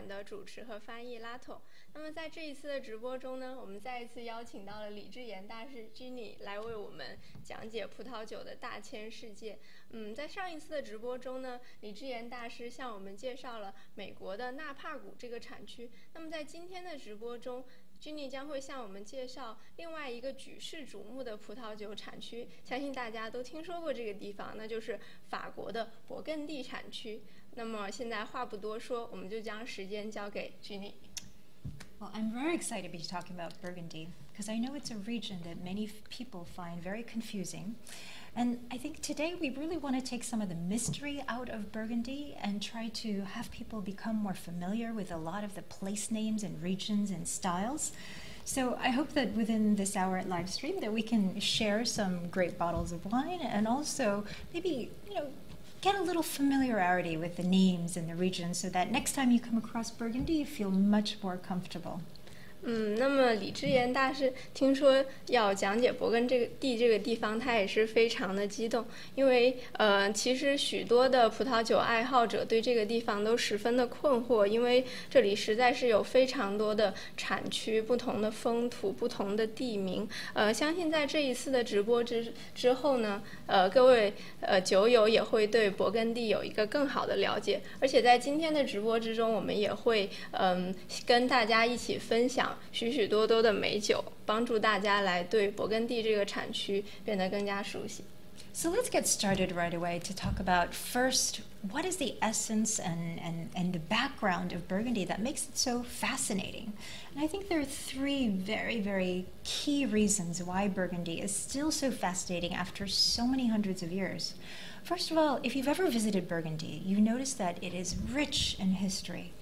的主持和翻译拉头。那么在这一次的直播中呢，我们再一次邀请到了李智妍大师 Jenny 来为我们讲解葡萄酒的大千世界。嗯，在上一次的直播中呢，李智妍大师向我们介绍了美国的纳帕谷这个产区。那么在今天的直播中，，Jenny 将会向我们介绍另外一个举世瞩目的葡萄酒产区，相信大家都听说过这个地方，那就是法国的勃艮第产区。那么现在话不多说，我们就将时间交给君妮。Well, I'm very excited to be talking about Burgundy because I know it's a region that many people find very confusing. And I think today we really want to take some of the mystery out of Burgundy and try to have people become more familiar with a lot of the place names and regions and styles. So I hope that within this hour at live stream that we can share some great bottles of wine and also maybe, you know, get a little familiarity with the names and the regions so that next time you come across Burgundy you feel much more comfortable. 嗯，那么李智言大师听说要讲解勃艮这个地这个地方，他也是非常的激动，因为呃，其实许多的葡萄酒爱好者对这个地方都十分的困惑，因为这里实在是有非常多的产区、不同的风土、不同的地名。呃，相信在这一次的直播之之后呢，呃，各位呃酒友也会对勃艮第有一个更好的了解，而且在今天的直播之中，我们也会嗯跟大家一起分享。许许多多的美酒，帮助大家来对勃艮第这个产区变得更加熟悉。So let's get started right away to talk about first what is the essence and, and, and the background of Burgundy that makes it so fascinating. And I think there are three very, very key reasons why Burgundy is still so fascinating after so many hundreds of years. First of all, if you've ever visited Burgundy, you notice that it is rich in history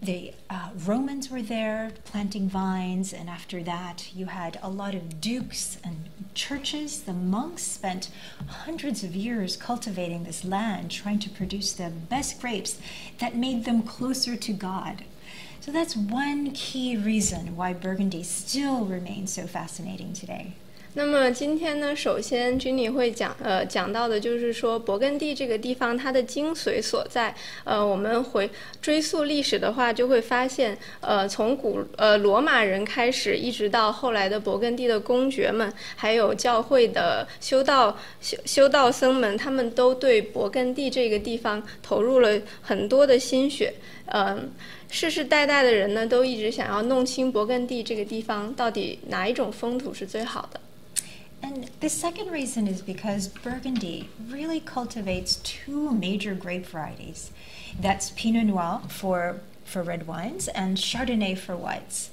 the uh, Romans were there planting vines, and after that, you had a lot of dukes and churches. The monks spent hundreds of years cultivating this land, trying to produce the best grapes that made them closer to God. So that's one key reason why Burgundy still remains so fascinating today. 那么今天呢，首先君里会讲，呃，讲到的就是说勃艮第这个地方它的精髓所在。呃，我们回追溯历史的话，就会发现，呃，从古呃罗马人开始，一直到后来的勃艮第的公爵们，还有教会的修道修修道僧们，他们都对勃艮第这个地方投入了很多的心血。嗯，世世代代的人呢，都一直想要弄清勃艮第这个地方到底哪一种风土是最好的。And the second reason is because Burgundy really cultivates two major grape varieties. That's Pinot Noir for for red wines and Chardonnay for whites.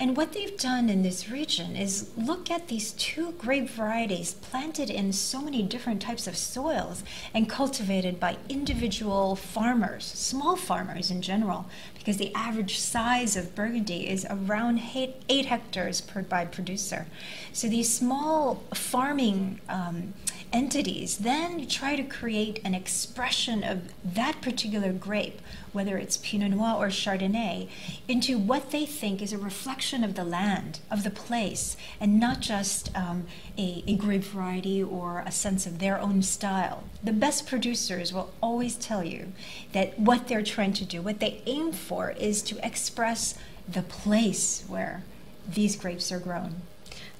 And what they've done in this region is look at these two grape varieties planted in so many different types of soils and cultivated by individual farmers, small farmers in general, because the average size of Burgundy is around eight, eight hectares per by producer. So these small farming um, entities then you try to create an expression of that particular grape, whether it's Pinot Noir or Chardonnay, into what they think is a reflection of the land, of the place, and not just um, a, a grape variety or a sense of their own style. The best producers will always tell you that what they're trying to do, what they aim for, is to express the place where these grapes are grown.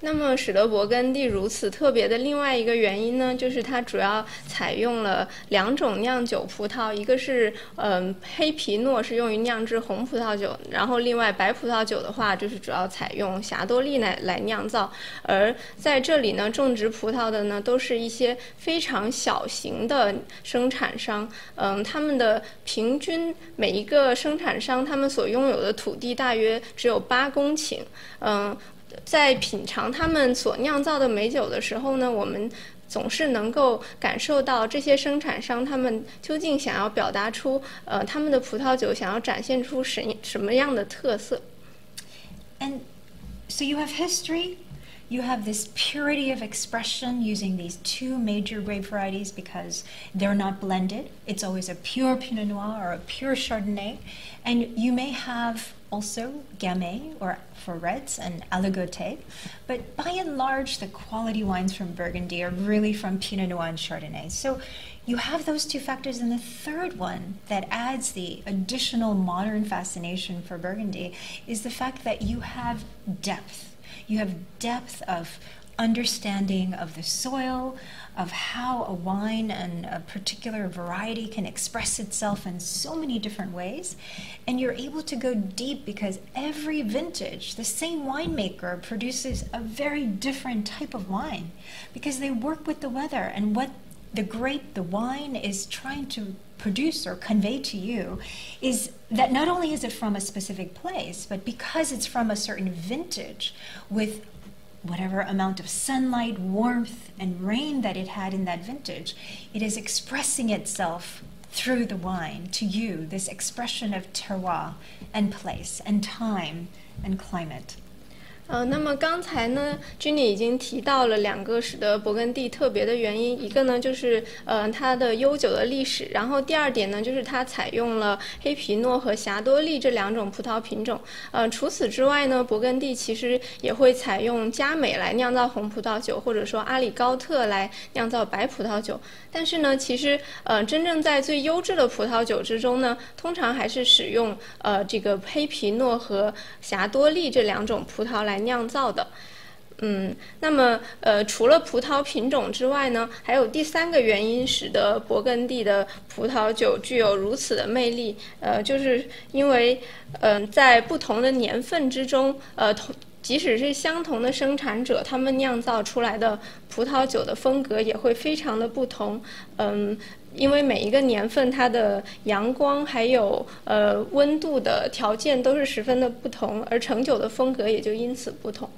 那么，使得勃艮第如此特别的另外一个原因呢，就是它主要采用了两种酿酒葡萄，一个是嗯黑皮诺，是用于酿制红葡萄酒，然后另外白葡萄酒的话，就是主要采用霞多丽来来酿造。而在这里呢，种植葡萄的呢，都是一些非常小型的生产商，嗯，他们的平均每一个生产商，他们所拥有的土地大约只有八公顷，嗯。在品尝他们所酿造的美酒的时候呢，我们总是能够感受到这些生产商他们究竟想要表达出，呃，他们的葡萄酒想要展现出什什么样的特色。And so you have history. You have this purity of expression using these two major grape varieties because they're not blended. It's always a pure Pinot Noir or a pure Chardonnay. And you may have also Gamay or for reds and Aligoté. But by and large, the quality wines from Burgundy are really from Pinot Noir and Chardonnay. So you have those two factors, and the third one that adds the additional modern fascination for Burgundy is the fact that you have depth. You have depth of understanding of the soil, of how a wine and a particular variety can express itself in so many different ways. And you're able to go deep because every vintage, the same winemaker produces a very different type of wine because they work with the weather and what the grape, the wine is trying to produce or convey to you is that not only is it from a specific place, but because it's from a certain vintage with whatever amount of sunlight, warmth, and rain that it had in that vintage, it is expressing itself through the wine to you, this expression of terroir and place and time and climate. 呃，那么刚才呢君妮已经提到了两个使得勃艮第特别的原因，一个呢就是呃它的悠久的历史，然后第二点呢就是它采用了黑皮诺和霞多丽这两种葡萄品种。呃，除此之外呢，勃艮第其实也会采用佳美来酿造红葡萄酒，或者说阿里高特来酿造白葡萄酒。但是呢，其实呃真正在最优质的葡萄酒之中呢，通常还是使用呃这个黑皮诺和霞多丽这两种葡萄来。酿造的，嗯，那么呃，除了葡萄品种之外呢，还有第三个原因使得勃艮第的葡萄酒具有如此的魅力，呃，就是因为嗯，在不同的年份之中，呃，同即使是相同的生产者，他们酿造出来的葡萄酒的风格也会非常的不同，嗯，因为每一个年份它的阳光还有呃温度的条件都是十分的不同，而成酒的风格也就因此不同。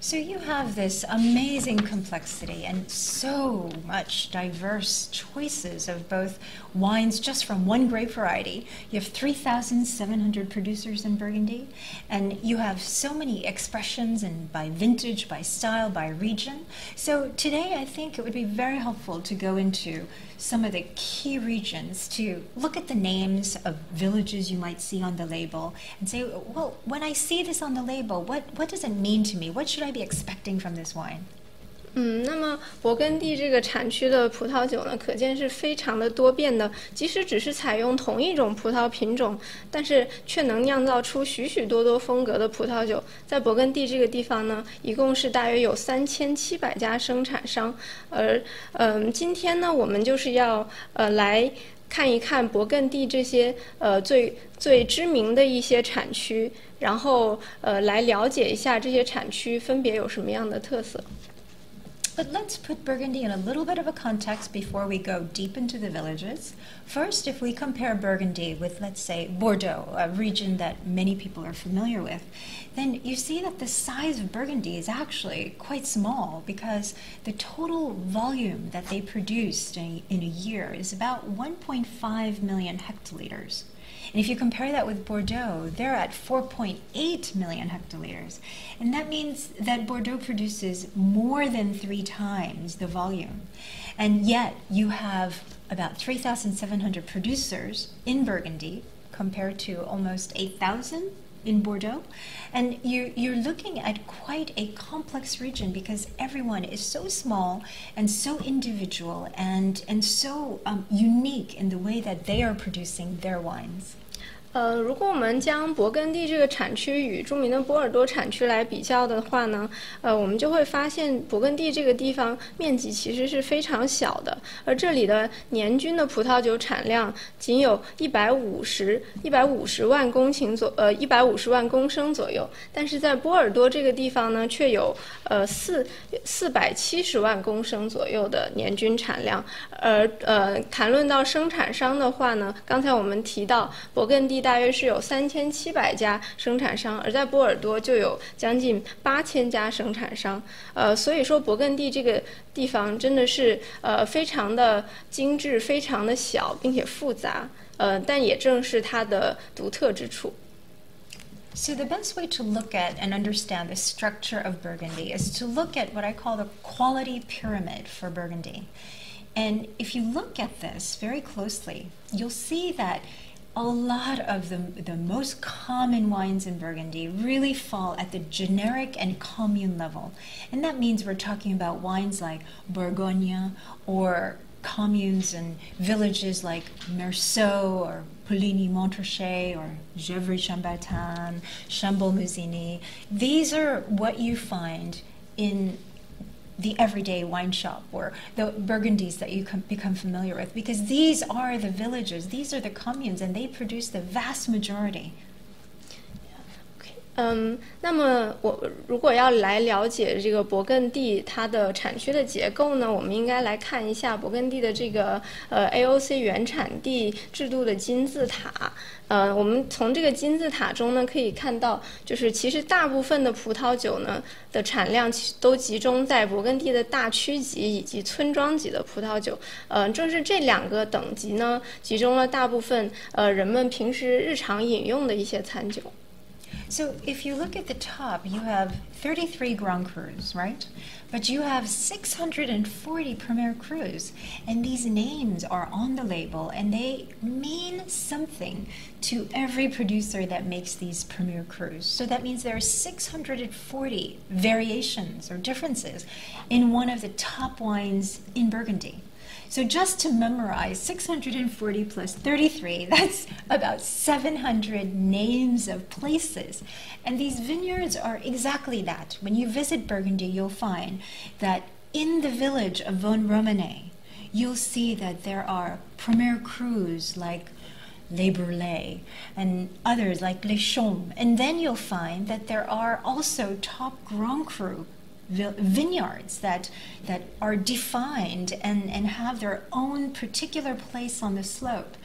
So you have this amazing complexity and so much diverse choices of both wines just from one grape variety. You have 3,700 producers in Burgundy, and you have so many expressions and by vintage, by style, by region. So today I think it would be very helpful to go into some of the key regions to look at the names of villages you might see on the label and say, well, when I see this on the label, what, what does it mean to me? What should I be expecting from this wine? 嗯，那么勃艮第这个产区的葡萄酒呢，可见是非常的多变的。即使只是采用同一种葡萄品种，但是却能酿造出许许多多风格的葡萄酒。在勃艮第这个地方呢，一共是大约有三千七百家生产商。而嗯，今天呢，我们就是要呃来看一看勃艮第这些呃最最知名的一些产区，然后呃来了解一下这些产区分别有什么样的特色。But let's put Burgundy in a little bit of a context before we go deep into the villages. First, if we compare Burgundy with, let's say, Bordeaux, a region that many people are familiar with, then you see that the size of Burgundy is actually quite small because the total volume that they produced in, in a year is about 1.5 million hectoliters. And if you compare that with Bordeaux, they're at 4.8 million hectoliters. And that means that Bordeaux produces more than three times the volume. And yet you have about 3,700 producers in Burgundy compared to almost 8,000 in Bordeaux. And you're, you're looking at quite a complex region because everyone is so small and so individual and, and so um, unique in the way that they are producing their wines. 呃，如果我们将勃艮第这个产区与著名的波尔多产区来比较的话呢，呃，我们就会发现勃艮第这个地方面积其实是非常小的，而这里的年均的葡萄酒产量仅有一百五十一百五十万公顷左呃一百五十万公升左右，但是在波尔多这个地方呢，却有呃四四百七十万公升左右的年均产量，而呃谈论到生产商的话呢，刚才我们提到勃艮第。大约是有三千七百家生产商，而在波尔多就有将近八千家生产商。呃，所以说勃艮第这个地方真的是呃非常的精致、非常的小，并且复杂。呃，但也正是它的独特之处。So the best way to look at and understand the structure of Burgundy is to look at what I call the quality pyramid for Burgundy. And if you look at this very closely, you'll see that a lot of the, the most common wines in Burgundy really fall at the generic and commune level. And that means we're talking about wines like Bourgogne or communes and villages like Meursault or Puligny-Montrachet or Gevrey-Chambertin, Chambolle-Musigny. These are what you find in the everyday wine shop or the burgundies that you com- become familiar with because these are the villages, these are the communes, and they produce the vast majority 嗯，那么我如果要来了解这个勃艮第它的产区的结构呢，我们应该来看一下勃艮第的这个呃 AOC 原产地制度的金字塔。呃，我们从这个金字塔中呢可以看到，就是其实大部分的葡萄酒呢的产量都集中在勃艮第的大区级以及村庄级的葡萄酒。呃，正是这两个等级呢，集中了大部分呃人们平时日常饮用的一些餐酒。So if you look at the top, you have 33 Grand Crus, right? But you have 640 Premier Crus. And these names are on the label and they mean something to every producer that makes these Premier Crus. So that means there are 640 variations or differences in one of the top wines in Burgundy. So just to memorize 640 plus 33, that's about 700 names of places. And these vineyards are exactly that. When you visit Burgundy, you'll find that in the village of Vosne Romanée, you'll see that there are premier crus like Les Brulés and others like Les Chaumes. And then you'll find that there are also top Grand Cru vineyards that that are defined and, and have their own particular place on the slope.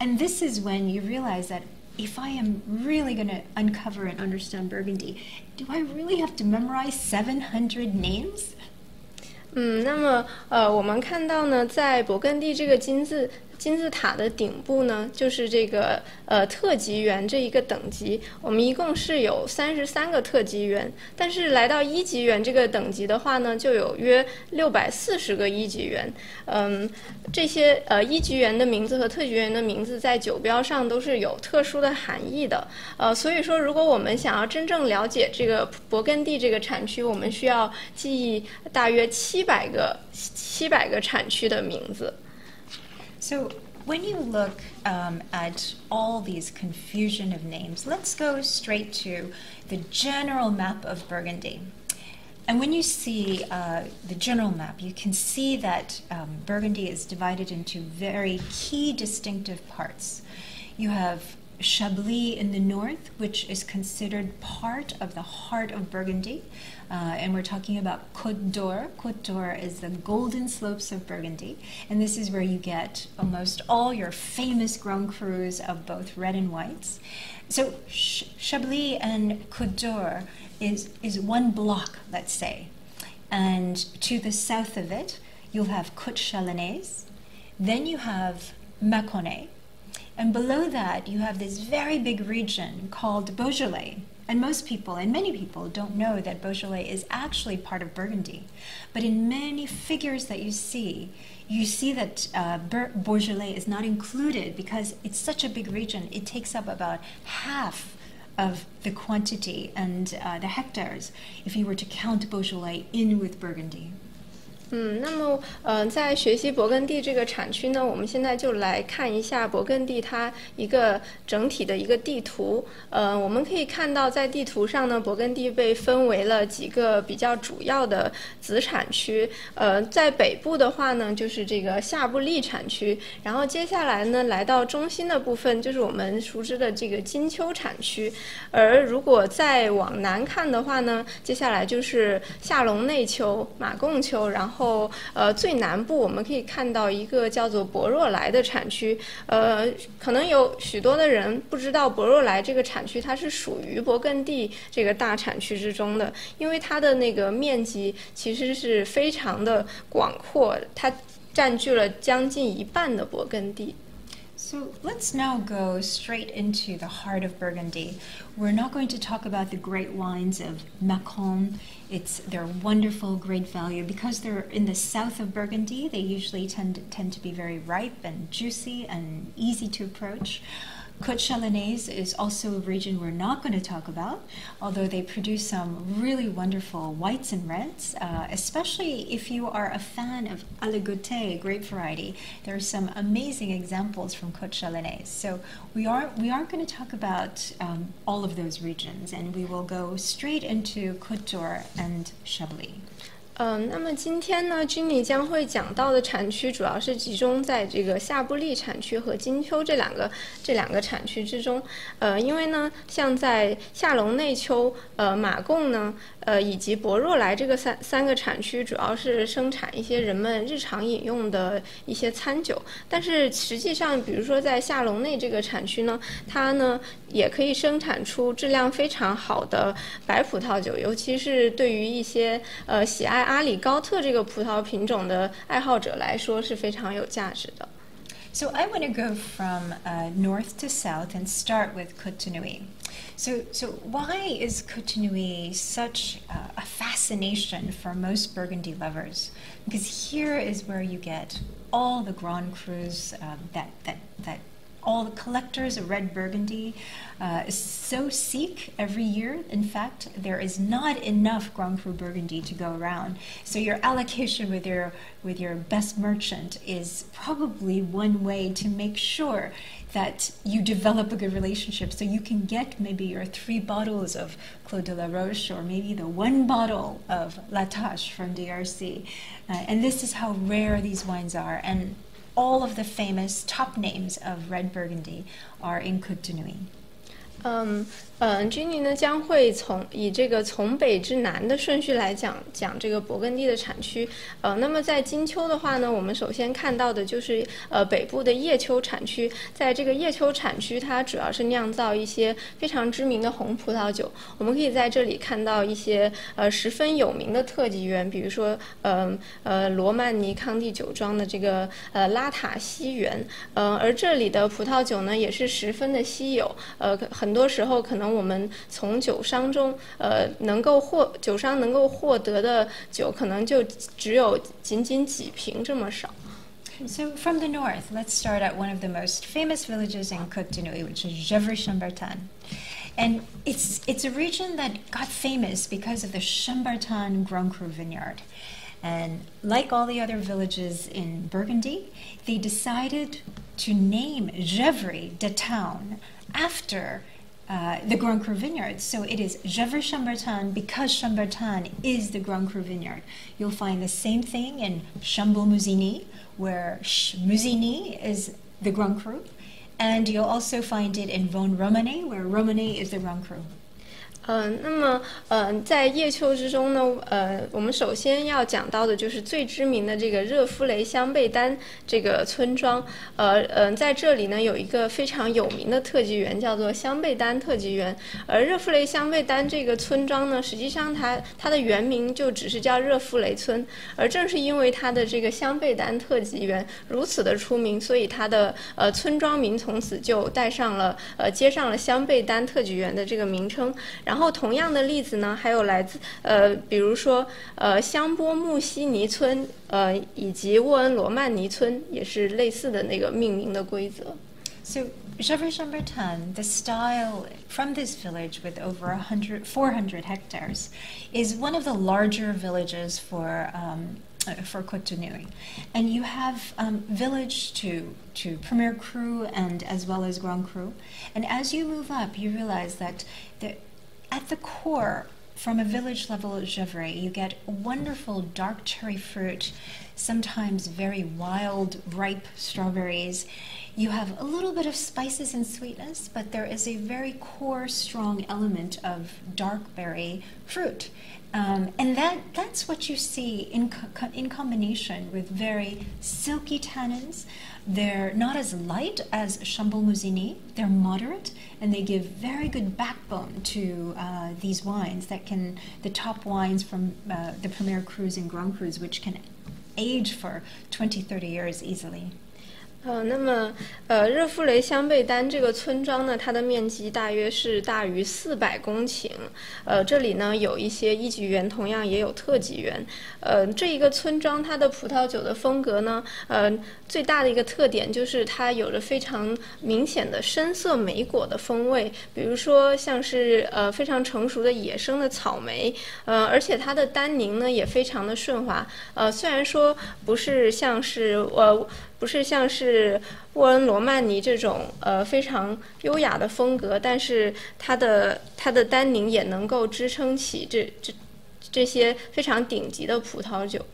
And this is when you realize that if I am really going to uncover and understand Burgundy, do I really have to memorize 700 names? 嗯，那么呃，我们看到呢，在勃艮第这个金字 金字塔的顶部呢，就是这个呃特级园这一个等级。我们一共是有三十三个特级园，但是来到一级园这个等级的话呢，就有约六百四十个一级园。嗯，这些呃一级园的名字和特级园的名字在酒标上都是有特殊的含义的。呃，所以说，如果我们想要真正了解这个勃艮第这个产区，我们需要记忆大约七百个七百个产区的名字。So when you look um, at all these confusion of names, let's go straight to the general map of Burgundy. And when you see uh, the general map, you can see that um, Burgundy is divided into very key distinctive parts. You have Chablis in the north, which is considered part of the heart of Burgundy. Uh, and we're talking about Côte d'Or. Côte d'Or is the golden slopes of Burgundy. And this is where you get almost all your famous Grand Crus of both red and whites. So Chablis and Côte d'Or is, is one block, let's say. And to the south of it, you'll have Côte Chalonnaise. Then you have Mâconnais and below that, you have this very big region called Beaujolais. And most people, and many people, don't know that Beaujolais is actually part of Burgundy. But in many figures that you see, you see that uh, Beaujolais is not included because it's such a big region. It takes up about half of the quantity and uh, the hectares if you were to count Beaujolais in with Burgundy. 嗯，那么，呃，在学习勃艮第这个产区呢，我们现在就来看一下勃艮第它一个整体的一个地图。呃，我们可以看到，在地图上呢，勃艮第被分为了几个比较主要的子产区。呃，在北部的话呢，就是这个夏布利产区。然后接下来呢，来到中心的部分，就是我们熟知的这个金秋产区。而如果再往南看的话呢，接下来就是夏隆内丘、马贡丘，然后。后，呃，最南部我们可以看到一个叫做博若莱的产区。呃，可能有许多的人不知道博若莱这个产区它是属于勃艮第这个大产区之中的，因为它的那个面积其实是非常的广阔，它占据了将近一半的勃艮第。So let's now go straight into the heart of Burgundy. We're not going to talk about the great wines of Macon. It's their wonderful, great value. Because they're in the south of Burgundy, they usually tend, tend to be very ripe and juicy and easy to approach. Côte Chalonnaise is also a region we're not going to talk about, although they produce some really wonderful whites and reds, uh, especially if you are a fan of Aligoté grape variety. There are some amazing examples from Côte Chalonnaise. So we, are, we aren't going to talk about um, all of those regions, and we will go straight into Côte d'Or and Chablis. 嗯，那么今天呢，君尼将会讲到的产区主要是集中在这个夏布利产区和金秋这两个这两个产区之中。呃，因为呢，像在夏隆内丘、呃马贡呢。呃，以及博若莱这个三三个产区，主要是生产一些人们日常饮用的一些餐酒。但是实际上，比如说在夏隆内这个产区呢，它呢也可以生产出质量非常好的白葡萄酒，尤其是对于一些呃喜爱阿里高特这个葡萄品种的爱好者来说是非常有价值的。So I want to go from uh, north to south and start with Cotonui. So, so why is Cotonui such uh, a fascination for most Burgundy lovers? Because here is where you get all the Grand Crus um, that, that, that all the collectors of red burgundy uh, so seek every year. In fact, there is not enough Grand Cru Burgundy to go around. So your allocation with your with your best merchant is probably one way to make sure that you develop a good relationship. So you can get maybe your three bottles of Clos de la Roche or maybe the one bottle of La Tâche from DRC. Uh, and this is how rare these wines are. And all of the famous top names of red Burgundy are in Côte de Nuits. 嗯 um, 嗯，君尼呢将会从以这个从北至南的顺序来讲讲这个勃艮第的产区。呃，那么在金秋的话呢，我们首先看到的就是呃北部的叶丘产区。在这个叶丘产区，它主要是酿造一些非常知名的红葡萄酒。我们可以在这里看到一些呃十分有名的特级园，比如说呃呃罗曼尼康帝酒庄的这个呃拉塔西园。呃，而这里的葡萄酒呢也是十分的稀有。呃，很。很多时候，可能能我们从酒商中，呃，能够获酒商能够获得的酒，可能就只有仅仅几瓶这么少。So from the north, let's start at one of the most famous villages in Côte d'Ivoire, which is Gevrey-Chambertin. And it's, it's a region that got famous because of the Chambertin Grand Cru vineyard. And like all the other villages in Burgundy, they decided to name Gevry, the town, after uh, the Grand Cru vineyard. So it is Gevrey Chambertin because Chambertin is the Grand Cru vineyard. You'll find the same thing in Chambolle Musigny, where Musigny is the Grand Cru. And you'll also find it in Vosne Romanée, where Romanée is the Grand Cru. 嗯，那么，嗯，在叶丘之中呢，呃，我们首先要讲到的就是最知名的这个热夫雷香贝丹这个村庄，呃，嗯，在这里呢有一个非常有名的特级园，叫做香贝丹特级园。而热夫雷香贝丹这个村庄呢，实际上它它的原名就只是叫热夫雷村，而正是因为它的这个香贝丹特级园如此的出名，所以它的呃村庄名从此就带上了呃接上了香贝丹特级园的这个名称。然然后同样的例子呢，还有来自呃，比如说呃香波穆西尼村，呃以及沃恩罗曼尼村，也是类似的那个命名的规则。So Gevrey-Chambertin, the style from this village with over 100, 400 hectares, is one of the larger villages for um, for Côte d'Ivoire. And you have um, village to, to Premier Cru and as well as Grand Cru. And as you move up, you realize that the, at the core, from a village level at you get wonderful dark cherry fruit, sometimes very wild, ripe strawberries. You have a little bit of spices and sweetness, but there is a very core, strong element of dark berry fruit. Um, and that, that's what you see in, co- in combination with very silky tannins. They're not as light as Chambolle Musigny, they're moderate, and they give very good backbone to uh, these wines that can, the top wines from uh, the Premier Crus and Grand Crus, which can age for 20, 30 years easily. 呃，那么，呃，热夫雷香贝丹这个村庄呢，它的面积大约是大于四百公顷。呃，这里呢有一些一级园，同样也有特级园。呃，这一个村庄它的葡萄酒的风格呢，呃，最大的一个特点就是它有着非常明显的深色莓果的风味，比如说像是呃非常成熟的野生的草莓，呃，而且它的单宁呢也非常的顺滑。呃，虽然说不是像是呃。不是像是沃恩罗曼尼这种呃非常优雅的风格，但是它的它的单宁也能够支撑起这这这些非常顶级的葡萄酒。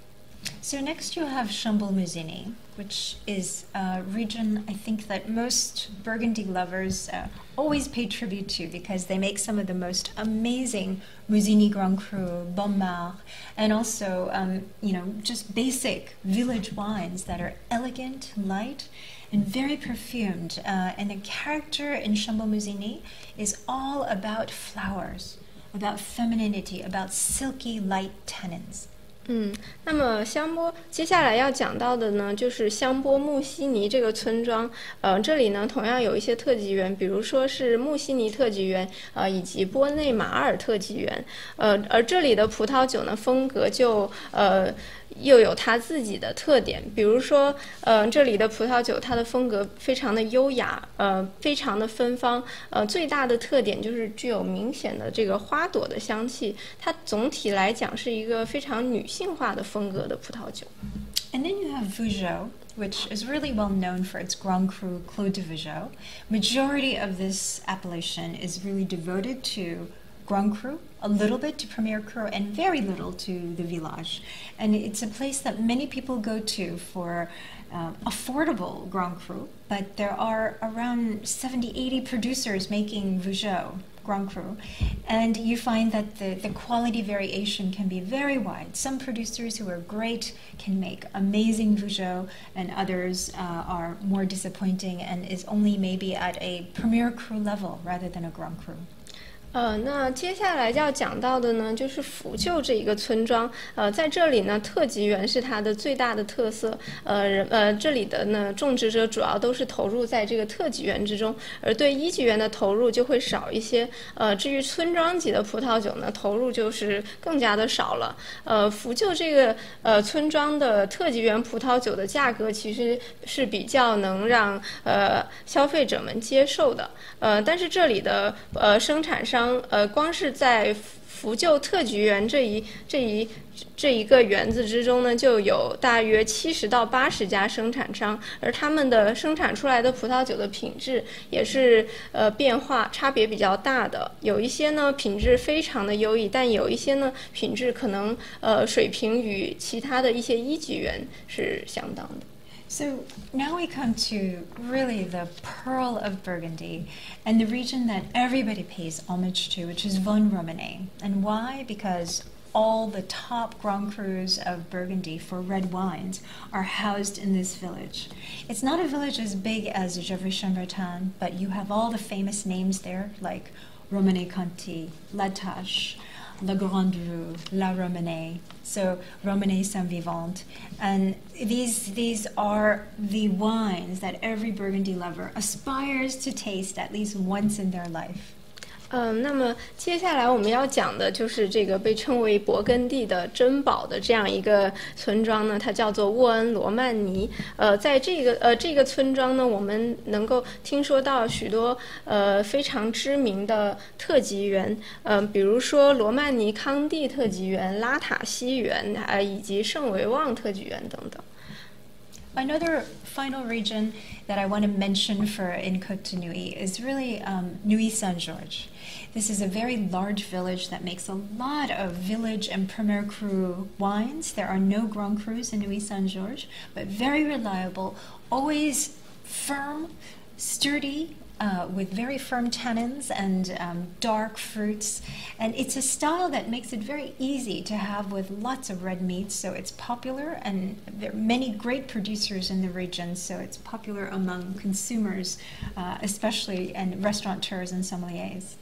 So next you have Chambolle-Musigny, which is a region I think that most Burgundy lovers uh, always pay tribute to because they make some of the most amazing Musigny Grand Cru, Bonnes and also, um, you know, just basic village wines that are elegant, light, and very perfumed. Uh, and the character in Chambolle-Musigny is all about flowers, about femininity, about silky, light tannins. 嗯，那么香波接下来要讲到的呢，就是香波穆西尼这个村庄。呃，这里呢同样有一些特级园，比如说是穆西尼特级园，呃，以及波内马尔特级园。呃，而这里的葡萄酒呢风格就呃。又有它自己的特点，比如说，呃，这里的葡萄酒它的风格非常的优雅，呃，非常的芬芳，呃，最大的特点就是具有明显的这个花朵的香气。它总体来讲是一个非常女性化的风格的葡萄酒。And then you have Vougeot, which is really well known for its Grand Cru Clos de Vougeot. Majority of this appellation is really devoted to Grand Cru, a little bit to Premier Cru, and very little to the Village. And it's a place that many people go to for uh, affordable Grand Cru, but there are around 70, 80 producers making Vougeot. Grand Cru, and you find that the, the quality variation can be very wide. Some producers who are great can make amazing Vougeot, and others uh, are more disappointing and is only maybe at a Premier Cru level rather than a Grand Cru. 呃，那接下来要讲到的呢，就是福旧这一个村庄。呃，在这里呢，特级园是它的最大的特色。呃，人呃，这里的呢，种植者主要都是投入在这个特级园之中，而对一级园的投入就会少一些。呃，至于村庄级的葡萄酒呢，投入就是更加的少了。呃，福旧这个呃村庄的特级园葡萄酒的价格其实是比较能让呃消费者们接受的。呃，但是这里的呃生产商。呃，光是在福福旧特级园这一这一这一个园子之中呢，就有大约七十到八十家生产商，而他们的生产出来的葡萄酒的品质也是呃变化差别比较大的。有一些呢品质非常的优异，但有一些呢品质可能呃水平与其他的一些一级园是相当的。So now we come to really the pearl of Burgundy and the region that everybody pays homage to, which is Vosne Romanée. And why? Because all the top Grand Crus of Burgundy for red wines are housed in this village. It's not a village as big as Gevrey-Chambertin, but you have all the famous names there, like Romanée-Conti, La Tâche, La Grande Rue, La Romanée, so Romanée Saint Vivant. And these, these are the wines that every Burgundy lover aspires to taste at least once in their life. 嗯，那么接下来我们要讲的就是这个被称为勃艮第的珍宝的这样一个村庄呢，它叫做沃恩罗曼尼。呃，在这个呃这个村庄呢，我们能够听说到许多呃非常知名的特级园，嗯，比如说罗曼尼康帝特级园、拉塔西园啊，以及圣维旺特级园等等。Another final region that I want to mention for in Côte de is really um, Nuits Saint Georges. This is a very large village that makes a lot of village and Premier Cru wines. There are no Grand Crus in Nuits Saint Georges, but very reliable, always firm, sturdy, uh, with very firm tannins and um, dark fruits. And it's a style that makes it very easy to have with lots of red meats. So it's popular, and there are many great producers in the region. So it's popular among consumers, uh, especially and restaurateurs and sommeliers.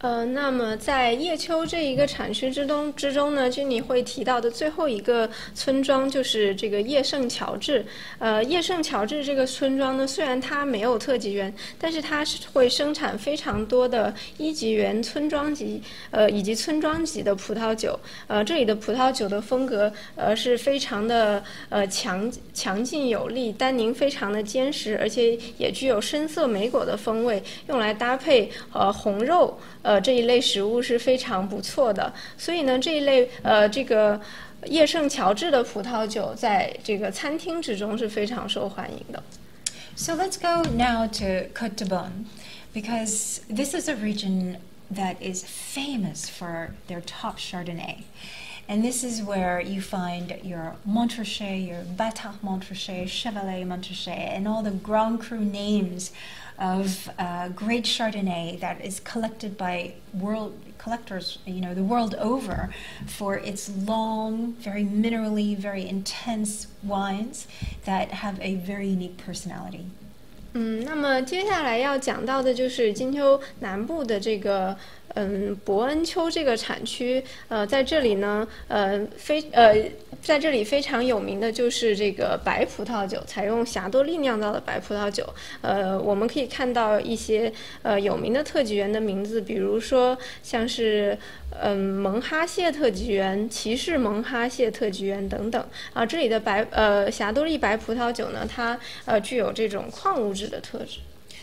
呃，那么在叶丘这一个产区之中之中呢，就你会提到的最后一个村庄就是这个叶圣乔治。呃，叶圣乔治这个村庄呢，虽然它没有特级园，但是它是会生产非常多的一级园、村庄级呃以及村庄级的葡萄酒。呃，这里的葡萄酒的风格呃是非常的呃强强劲有力，单宁非常的坚实，而且也具有深色莓果的风味，用来搭配呃红肉。呃，呃这一类食物是非常不错的。所以呢，这一类呃这个叶圣乔治的葡萄酒在这个餐厅之中是非常受欢迎的。So let's go now to Cote d'Ivoire, because this is a region that is famous for their top Chardonnay. And this is where you find your Montrachet, your Bâtard Montrachet, Chevalier Montrachet, and all the Grand Cru names of uh, great Chardonnay that is collected by world collectors, you know, the world over for its long, very minerally, very intense wines that have a very unique personality. 嗯，那么接下来要讲到的就是金秋南部的这个 嗯，伯恩丘这个产区，呃，在这里呢，呃，非呃，在这里非常有名的就是这个白葡萄酒，采用霞多丽酿造的白葡萄酒。呃，我们可以看到一些呃有名的特级园的名字，比如说像是嗯蒙哈谢特级园、骑士蒙哈谢特级园等等。啊，这里的白呃霞多丽白葡萄酒呢，它呃具有这种矿物质的特质。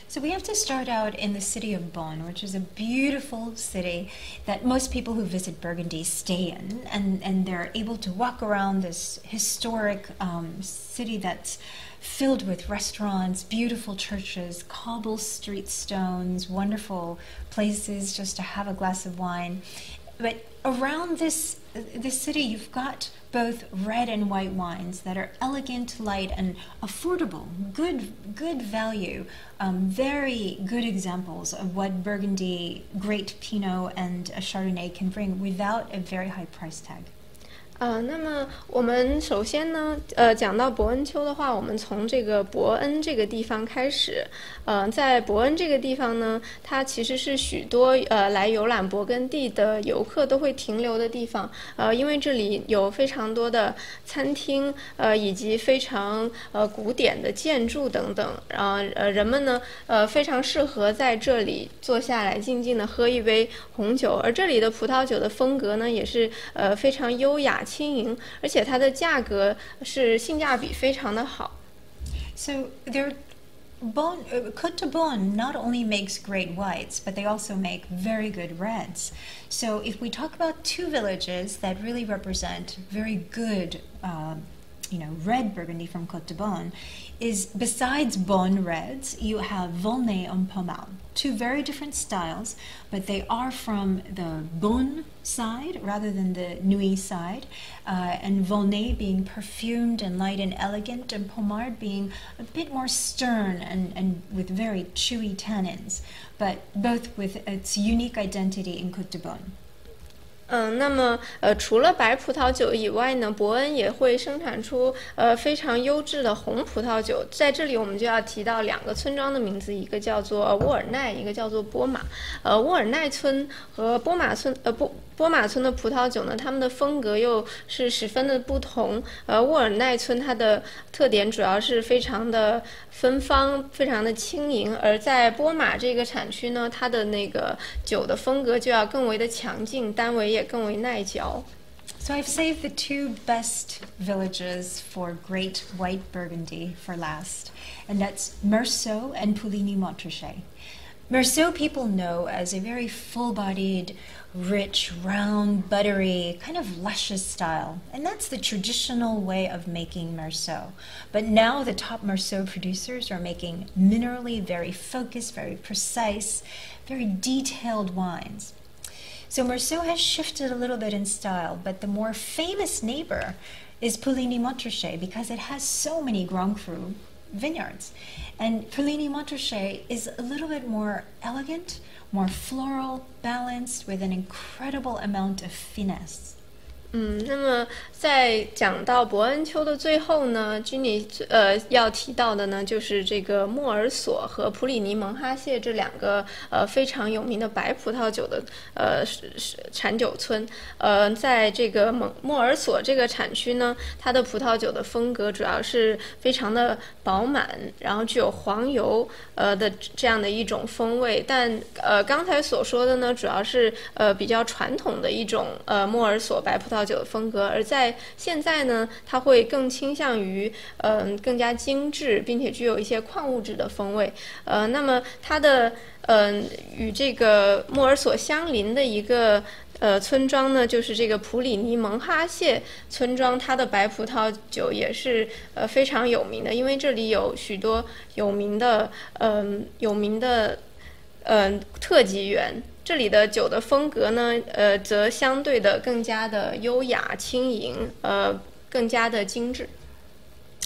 So we have to start out in the city of Beaune, which is a beautiful city that most people who visit Burgundy stay in, and, and they're able to walk around this historic um, city that's filled with restaurants, beautiful churches, cobble street stones, wonderful places just to have a glass of wine. But around this this city, you've got both red and white wines that are elegant, light, and affordable. Good, good value. Um, very good examples of what Burgundy, great Pinot, and a Chardonnay can bring without a very high price tag. 呃，那么我们首先呢，呃，讲到伯恩丘的话，我们从这个伯恩这个地方开始。呃，在伯恩这个地方呢，它其实是许多呃来游览勃艮第的游客都会停留的地方。呃，因为这里有非常多的餐厅，呃，以及非常呃古典的建筑等等。然后呃，人们呢，呃，非常适合在这里坐下来静静的喝一杯红酒。而这里的葡萄酒的风格呢，也是呃非常优雅。轻盈，而且它的价格是性价比非常的好。So they're Beaune, uh, Cote de Beaune not only makes great whites, but they also make very good reds. So if we talk about two villages that really represent very good, uh, you know, red Burgundy from Cote de Beaune, is besides Beaune reds, you have Volnay en Pommard. Two very different styles, but they are from the Beaune side rather than the Nuit side. Uh, and Volnay being perfumed and light and elegant, and Pommard being a bit more stern and, and with very chewy tannins, but both with its unique identity in Côte de Beaune. 嗯，那么呃，除了白葡萄酒以外呢，伯恩也会生产出呃非常优质的红葡萄酒。在这里，我们就要提到两个村庄的名字，一个叫做沃尔奈，一个叫做波马。呃，沃尔奈村和波马村呃波波马村的葡萄酒呢，它们的风格又是十分的不同。而，沃尔奈村它的特点主要是非常的芬芳，非常的轻盈；而在波马这个产区呢，它的那个酒的风格就要更为的强劲，单位也更为耐嚼。So I've saved the two best villages for great white Burgundy for last, and that's Meursault and Pouligny-Montrachet. Meursault people know as a very full-bodied rich, round, buttery, kind of luscious style. And that's the traditional way of making Meursault. But now the top Meursault producers are making minerally very focused, very precise, very detailed wines. So Meursault has shifted a little bit in style, but the more famous neighbor is Puligny Montrachet because it has so many Grand Cru vineyards. And Puligny Montrachet is a little bit more elegant, more floral, balanced, with an incredible amount of finesse. 嗯，那么在讲到伯恩丘的最后呢，君尼呃要提到的呢，就是这个莫尔索和普里尼蒙哈谢这两个呃非常有名的白葡萄酒的呃产酒村。呃，在这个蒙莫尔索这个产区呢，它的葡萄酒的风格主要是非常的饱满，然后具有黄油呃的这样的一种风味。但呃刚才所说的呢，主要是呃比较传统的一种呃莫尔索白葡萄。萄酒的风格，而在现在呢，它会更倾向于嗯更加精致，并且具有一些矿物质的风味。呃，那么它的嗯与这个莫尔索相邻的一个呃村庄呢，就是这个普里尼蒙哈谢村庄，它的白葡萄酒也是呃非常有名的，因为这里有许多有名的嗯有名的嗯特级园。这里的酒的风格呢，呃，则相对的更加的优雅、轻盈，呃，更加的精致。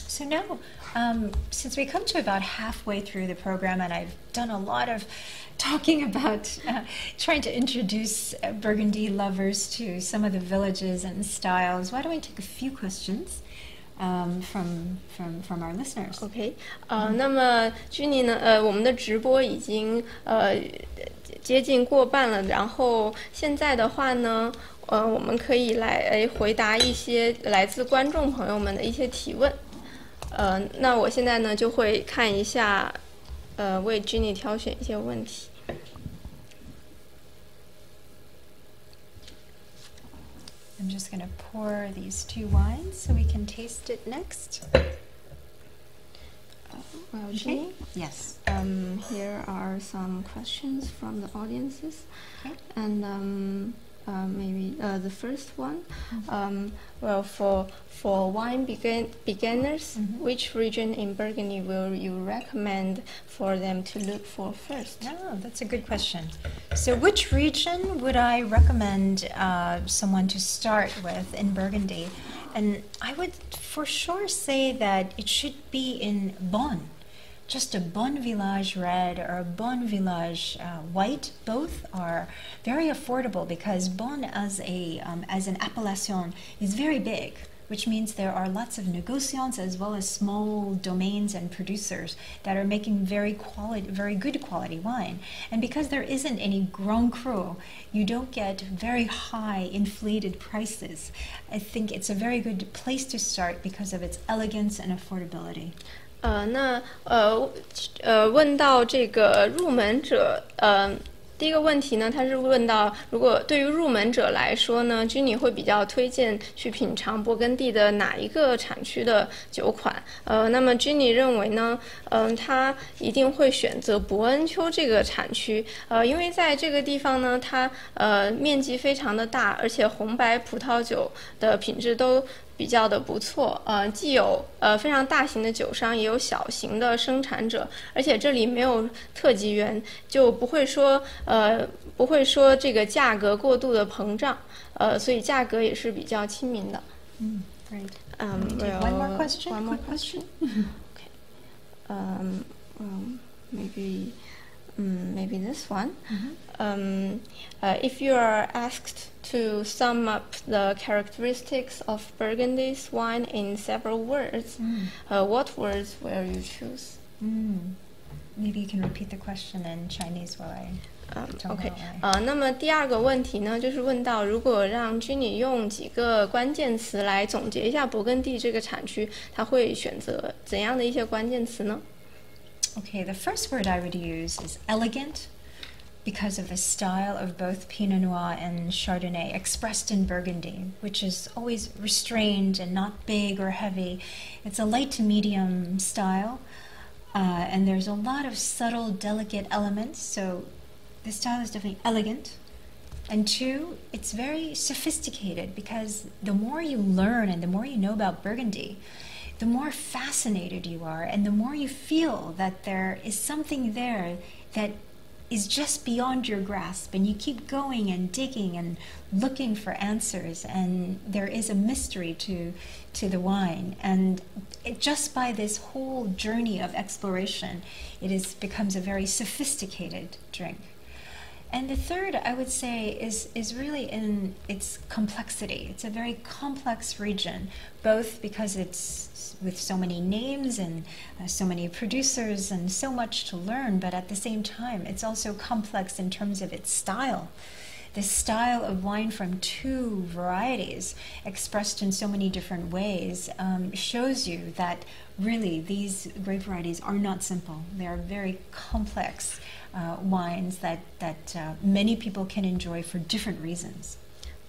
So now, um, since we come to about halfway through the program, and I've done a lot of talking about uh, trying to introduce uh, Burgundy lovers to some of the villages and styles, why don't we take a few questions? Um, from from from our listeners. OK，呃，那么居尼呢？呃，我们的直播已经呃 接近过半了，然后现在的话呢，呃，我们可以来回答一些来自观众朋友们的一些提问。呃，那我现在呢就会看一下，呃，为 Jenny 挑选一些问题。I'm just going to pour these two wines so we can taste it next. Well, okay. Yes. Um, here are some questions from the audiences, okay. and um, uh, maybe uh, the first one. Mm -hmm. um, well, for for wine begin, beginners, mm -hmm. which region in Burgundy will you recommend for them to look for first? Oh, that's a good question. So, which region would I recommend uh, someone to start with in Burgundy? And I would for sure say that it should be in Beaune. Just a Beaune Village red or a Beaune Village uh, white, both are very affordable because Beaune as a um, as an appellation is very big which means there are lots of negociants as well as small domains and producers that are making very quality, very good quality wine. And because there isn't any Grand Cru, you don't get very high inflated prices. I think it's a very good place to start because of its elegance and affordability. 呃，那呃呃，问到这个入门者，呃， 第一个问题呢，他是问到，如果对于入门者来说呢，君尼会比较推荐去品尝勃艮第的哪一个产区的酒款？呃，那么君尼认为呢，嗯，他一定会选择伯恩丘这个产区，呃，因为在这个地方呢，它呃面积非常的大，而且红白葡萄酒的品质都。比较的不错，呃，既有呃非常大型的酒商，也有小型的生产者，而且这里没有特级园，就不会说呃不会说这个价格过度的膨胀，呃，所以价格也是比较亲民的。嗯，Great. Um, one more question. One more question. Okay. Um, well, maybe, um, maybe this one. Um, uh, if you are asked to sum up the characteristics of Burgundy's wine in several words, mm. uh, what words will you choose? Mm. Maybe you can repeat the question in Chinese while I. 嗯，OK，呃，那么第二个问题呢，就是问到，如果让君你用几个关键词来总结一下勃艮第这个产区，他会选择怎样的一些关键词呢 ？Okay, the first word I would use is elegant because of the style of both Pinot Noir and Chardonnay expressed in Burgundy, which is always restrained and not big or heavy. It's a light to medium style, uh, and there's a lot of subtle, delicate elements. So the style is definitely elegant. And two, it's very sophisticated because the more you learn and the more you know about Burgundy, the more fascinated you are, and the more you feel that there is something there that is just beyond your grasp and you keep going and digging and looking for answers and there is a mystery to to the wine and it, just by this whole journey of exploration it is becomes a very sophisticated drink And the third, I would say, is, is really in its complexity. It's a very complex region, both because it's with so many names and uh, so many producers and so much to learn, but at the same time, it's also complex in terms of its style. The style of wine from two varieties, expressed in so many different ways, um, shows you that really these grape varieties are not simple. They are very complex uh, wines that, that uh, many people can enjoy for different reasons.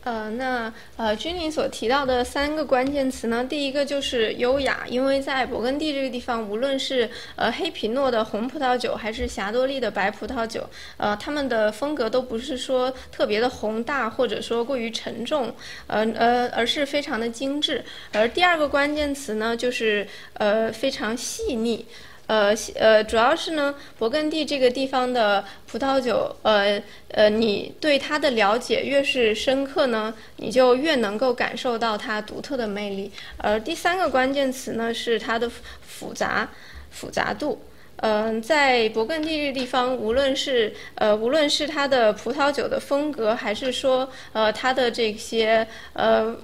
呃，那呃，君宁所提到的三个关键词呢，第一个就是优雅，因为在勃艮第这个地方，无论是呃黑皮诺的红葡萄酒，还是霞多丽的白葡萄酒，呃，他们的风格都不是说特别的宏大，或者说过于沉重，呃呃，而是非常的精致。而第二个关键词呢，就是呃非常细腻。呃呃，主要是呢，勃艮第这个地方的葡萄酒，呃呃，你对它的了解越是深刻呢，你就越能够感受到它独特的魅力。而第三个关键词呢，是它的复杂复杂度。嗯，在勃艮第这个地方，无论是呃无论是它的葡萄酒的风格，还是说呃它的这些呃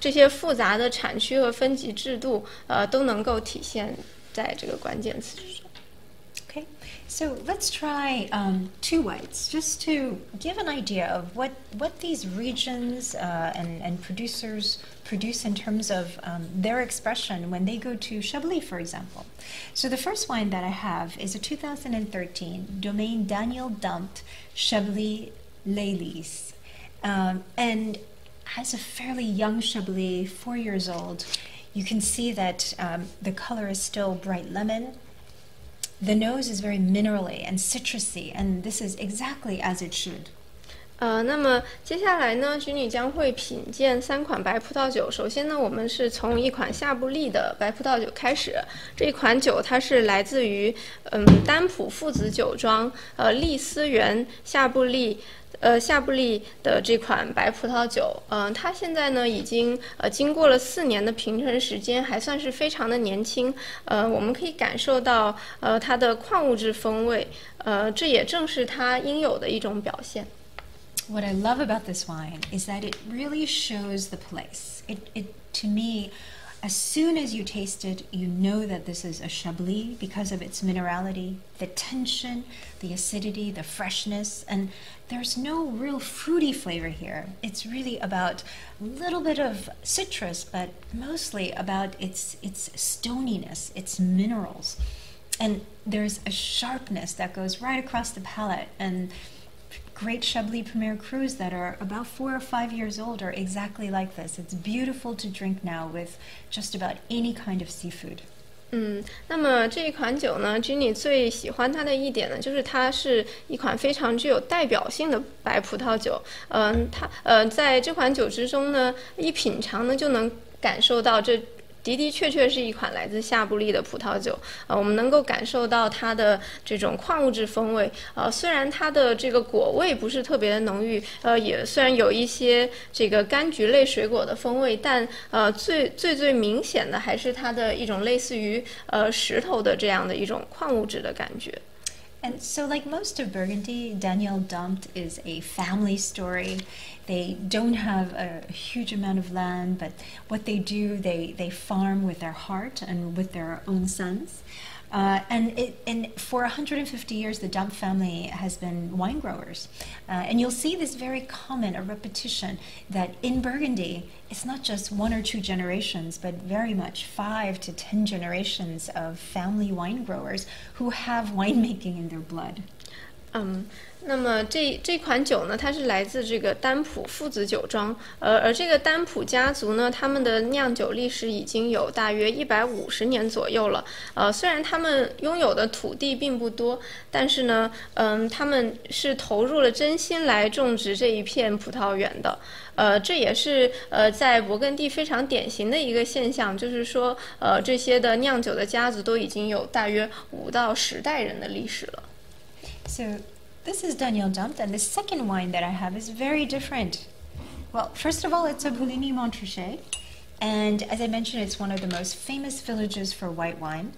这些复杂的产区和分级制度，呃都能够体现。Okay, so let's try um, two whites just to give an idea of what, what these regions uh, and, and producers produce in terms of um, their expression when they go to Chablis, for example. So the first wine that I have is a 2013 Domaine Daniel Dampt Chablis Les Lys um, and as a fairly young Chablis, four years old. you can see that um, the color is still bright lemon. The nose is very minerally and citrusy, and this is exactly as it should. 呃，那么接下来呢，君女将会品鉴三款白葡萄酒。首先呢，我们是从一款夏布利的白葡萄酒开始。这一款酒它是来自于嗯丹普父子酒庄，呃利思园夏布利。 呃，夏布利的这款白葡萄酒，嗯，它现在呢已经呃经过了四年的平陈时间，还算是非常的年轻。呃，我们可以感受到呃它的矿物质风味，呃，这也正是它应有的一种表现。What I love about this wine is that it really shows the place. It, it to me. As soon as you taste it, you know that this is a Chablis because of its minerality, the tension, the acidity, the freshness, and there's no real fruity flavor here. It's really about a little bit of citrus, but mostly about its its stoniness, its minerals. And there's a sharpness that goes right across the palate and great Chablis Premier Crus that are about four or five years old are exactly like this. It's beautiful to drink now with just about any kind of seafood. 嗯，那么这一款酒呢，Jenny 最喜欢它的一点呢，就是它是一款非常具有代表性的白葡萄酒。嗯，它呃，在这款酒之中呢，一品尝呢就能感受到这。 的的确确是一款来自夏布利的葡萄酒，呃，我们能够感受到它的这种矿物质风味，呃，虽然它的这个果味不是特别的浓郁，呃，也虽然有一些这个柑橘类水果的风味，但呃，最最最明显的还是它的一种类似于呃石头的这样的一种矿物质的感觉。And so, like most of Burgundy, Daniel Dampt is a family story. They don't have a huge amount of land, but what they do, they, they farm with their heart and with their own sons. Uh, and, it, and for 150 years, the Dampt family has been wine growers. Uh, and you'll see this very common, a repetition, that in Burgundy, it's not just one or two generations, but very much five to ten generations of family wine growers who have winemaking in their blood. 嗯那么这这款酒呢，它是来自这个丹普父子酒庄，呃，而这个丹普家族呢，他们的酿酒历史已经有大约一百五十年左右了。呃，虽然他们拥有的土地并不多，但是呢，嗯，他们是投入了真心来种植这一片葡萄园的。呃，这也是呃在勃艮第非常典型的一个现象，就是说，呃，这些的酿酒的家族都已经有大约五到十代人的历史了。So. This is Daniel Dampt, and the second wine that I have is very different. Well, first of all, it's a Puligny Montrachet, and as I mentioned, it's one of the most famous villages for white wine.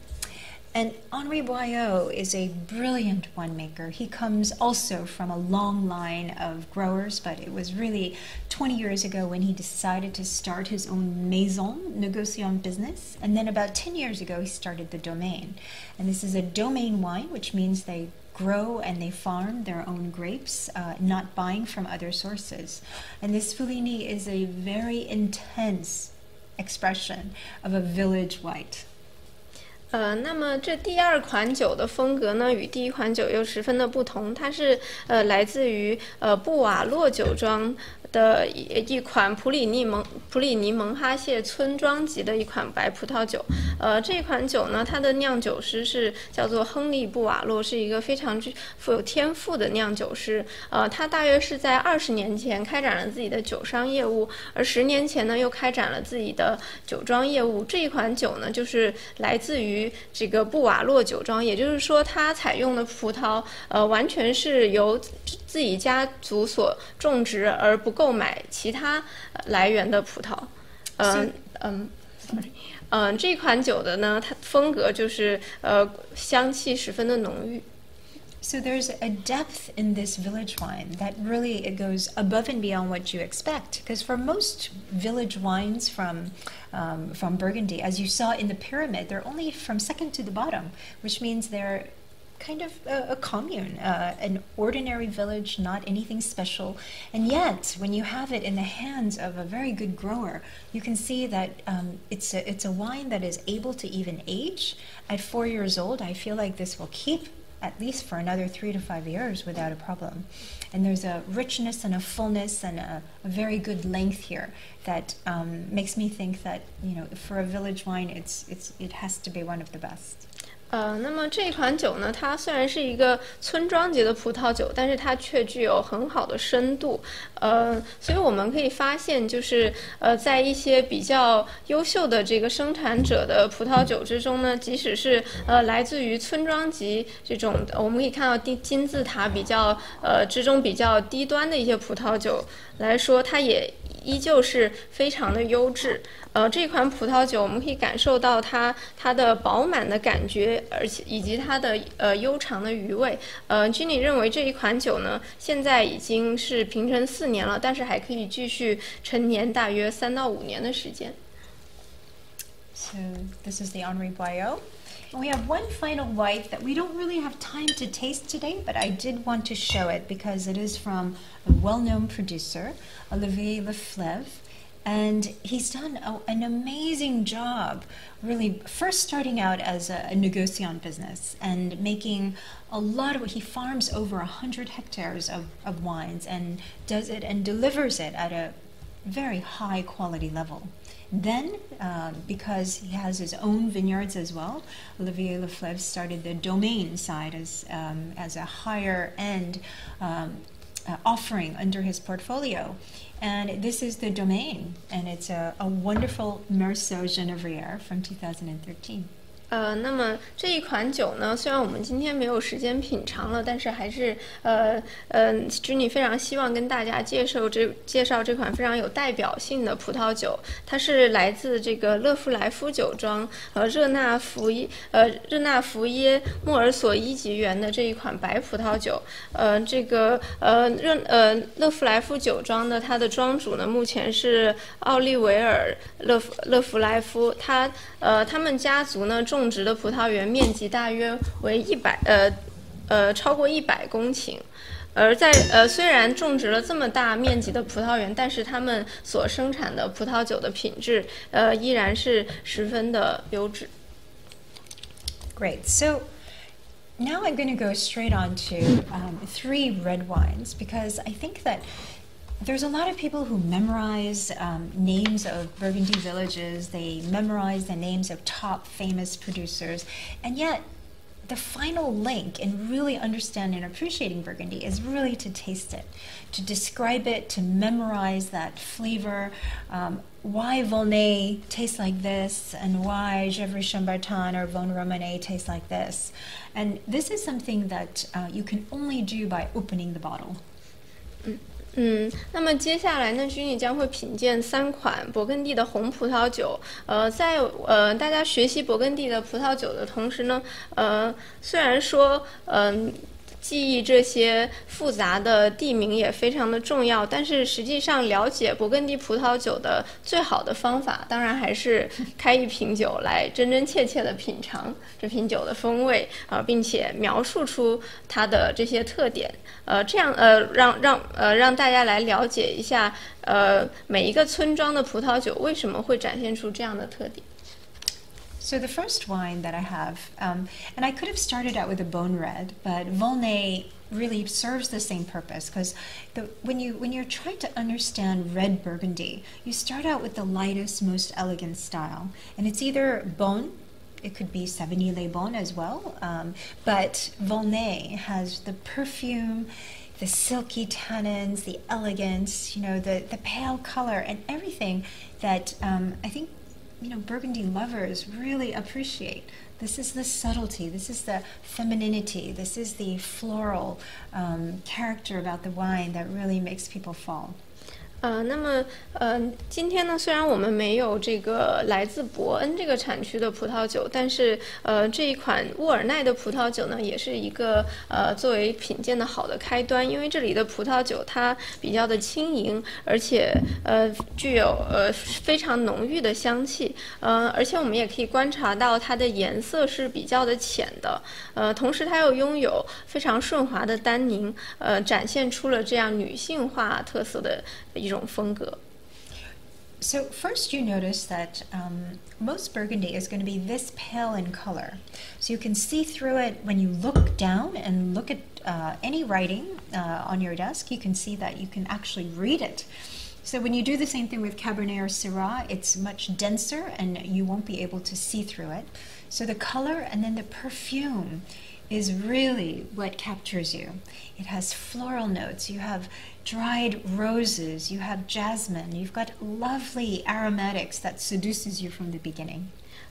And Henri Boillot is a brilliant winemaker. He comes also from a long line of growers, but it was really 20 years ago when he decided to start his own maison négociant business. And then about 10 years ago, he started the domain. And this is a domain wine, which means they grow and they farm their own grapes, uh, not buying from other sources. And this Puligny is a very intense expression of a village white. 呃，那么这第二款酒的风格呢，与第一款酒又十分的不同。它是呃来自于呃布瓦洛酒庄的一一款普里尼蒙普里尼蒙哈谢村庄级的一款白葡萄酒。呃，这款酒呢，它的酿酒师是叫做亨利布瓦洛，是一个非常具富有天赋的酿酒师。呃，他大约是在二十年前开展了自己的酒商业务，而十年前呢，又开展了自己的酒庄业务。这一款酒呢，就是来自于。这个布瓦洛酒庄，也就是说，它采用的葡萄，呃，完全是由自己家族所种植，而不购买其他来源的葡萄。嗯嗯，sorry，嗯，这款酒的呢，它风格就是呃，香气十分的浓郁。So there's a depth in this village wine that really it goes above and beyond what you expect. Because for most village wines from um, from Burgundy, as you saw in the pyramid, they're only from second to the bottom, which means they're kind of a, a commune, uh, an ordinary village, not anything special. And yet, when you have it in the hands of a very good grower, you can see that um, it's a it's a wine that is able to even age. At four years old, I feel like this will keep at least for another three to five years without a problem. And there's a richness and a fullness and a, a very good length here that um, makes me think that you know for a village wine, it's it's it has to be one of the best. 呃，那么这款酒呢，它虽然是一个村庄级的葡萄酒，但是它却具有很好的深度。呃，所以我们可以发现，就是呃，在一些比较优秀的这个生产者的葡萄酒之中呢，即使是呃来自于村庄级这种，我们可以看到金金字塔比较呃之中比较低端的一些葡萄酒来说，它也。依旧是非常的优质，呃，这款葡萄酒我们可以感受到它它的饱满的感觉，而且以及它的呃悠长的余味。呃，Jenny 认为这一款酒呢，现在已经是平陈四年了，但是还可以继续陈年大约三到五年的时间。So this is the Henri We have one final white that we don't really have time to taste today, but I did want to show it because it is from a well-known producer, Olivier Leflaive. And he's done a, an amazing job, really, first starting out as a, a negociant business and making a lot of, he farms over 100 hectares of, of wines and does it and delivers it at a very high quality level. Then, uh, because he has his own vineyards as well, Olivier Leflaive started the domain side as, um, as a higher end um, uh, offering under his portfolio. And this is the domain, and it's a, a wonderful Meursault Genevrières from 2013. 呃，那么这一款酒呢，虽然我们今天没有时间品尝了，但是还是呃呃，Jenny 非常希望跟大家介绍这介绍这款非常有代表性的葡萄酒。它是来自这个勒夫莱夫酒庄呃热纳福耶呃热纳福耶莫尔索一级园的这一款白葡萄酒。呃，这个呃热呃勒夫莱夫酒庄呢，它的庄主呢目前是奥利维尔勒夫勒夫莱夫，他呃他们家族呢种。种植的葡萄园面积大约为一百呃呃超过一百公顷，而在呃虽然种植了这么大面积的葡萄园，但是他们所生产的葡萄酒的品质呃依然是十分的优质。Great, so. Now I'm going to go straight on to um, three red wines because I think that there's a lot of people who memorize um, names of Burgundy villages, they memorize the names of top famous producers, and yet the final link in really understanding and appreciating Burgundy is really to taste it, to describe it, to memorize that flavor. Um, why Volnay tastes like this, and why Gevrey Chambertin or Vosne Romanée tastes like this. And this is something that uh, you can only do by opening the bottle. 嗯，那么接下来呢，君尼将会品鉴三款勃艮第的红葡萄酒。呃，在呃大家学习勃艮第的葡萄酒的同时呢，呃，虽然说，嗯。记忆这些复杂的地名也非常的重要，但是实际上了解勃艮第葡萄酒的最好的方法，当然还是开一瓶酒来真真切切的品尝这瓶酒的风味啊，并且描述出它的这些特点，呃，这样呃让让呃让大家来了解一下呃每一个村庄的葡萄酒为什么会展现出这样的特点。So the first wine that I have, um, and I could have started out with a Beaune red, but Volnay really serves the same purpose because when you when you're trying to understand red Burgundy, you start out with the lightest, most elegant style, and it's either Beaune. It could be Savigny Les Beaune as well, um, but Volnay has the perfume the silky tannins, the elegance, you know, the, the pale color, and everything that um, I think you know, Burgundy lovers really appreciate. This is the subtlety, this is the femininity, this is the floral um, character about the wine that really makes people fall. 呃，那么呃，今天呢，虽然我们没有这个来自伯恩这个产区的葡萄酒，但是呃，这一款沃尔奈的葡萄酒呢，也是一个呃作为品鉴的好的开端，因为这里的葡萄酒它比较的轻盈，而且呃具有呃非常浓郁的香气，呃，而且我们也可以观察到它的颜色是比较的浅的，呃，同时它又拥有非常顺滑的单宁，呃，展现出了这样女性化特色的一。种风格。So first you notice that um, most burgundy is going to be this pale in color. So you can see through it when you look down and look at uh, any writing uh, on your desk, you can see that you can actually read it. So when you do the same thing with Cabernet or Syrah, it's much denser and you won't be able to see through it. So the color and then the perfume is really what captures you. It has floral notes. You have dried roses, you have jasmine, you've got lovely aromatics that seduces you from the beginning.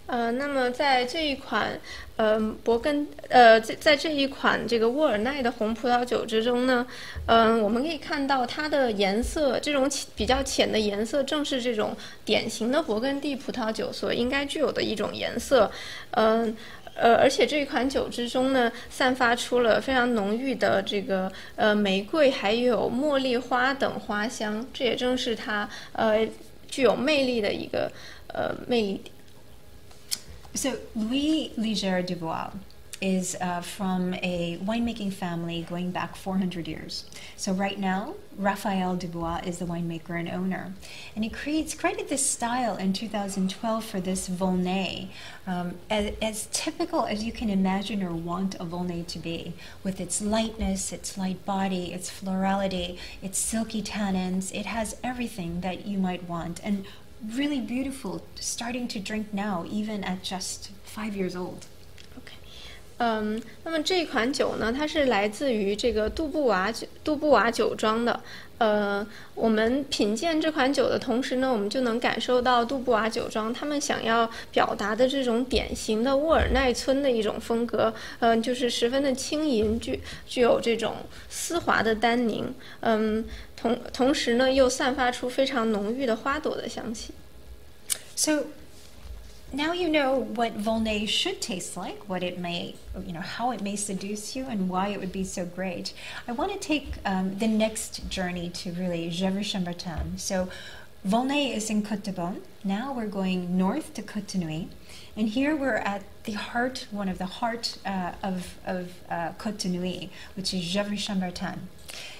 呃，那么在这一款，呃，勃艮，呃，在在这一款这个沃尔奈的红葡萄酒之中呢，嗯、我们可以看到它的颜色，这种比较浅的颜色，正是这种典型的勃艮第葡萄酒所应该具有的一种颜色，嗯、呃，而且这一款酒之中呢，散发出了非常浓郁的这个呃玫瑰，还有茉莉花等花香，这也正是它呃具有魅力的一个呃魅力点。So Louis Liger Dubois. Is uh, from a winemaking family going back 400 years. So right now, Raphael Dubois is the winemaker and owner. And he creates, created this style in 2012 for this Volnay, um, as, as, typical as you can imagine or want a Volnay to be, with its lightness, its light body, its florality, its silky tannins. It has everything that you might want. And really beautiful, starting to drink now, even at just five years old. 嗯，那么这款酒呢，它是来自于这个杜布瓦酒杜布瓦酒庄的。呃，我们品鉴这款酒的同时呢，我们就能感受到杜布瓦酒庄他们想要表达的这种典型的沃尔奈村的一种风格。嗯，就是十分的轻盈，具具有这种丝滑的单宁。嗯，同同时呢，又散发出非常浓郁的花朵的香气。So. Now you know what Volnay should taste like, what it may, you know, how it may seduce you, and why it would be so great. I want to take um, the next journey to really Gevrey-Chambertin. So Volnay is in Côte de. Now we're going north to Côte de Nuits. And here we're at the heart, one of the heart uh, of, of uh, Côte de Nuits, which is Gevrey-Chambertin.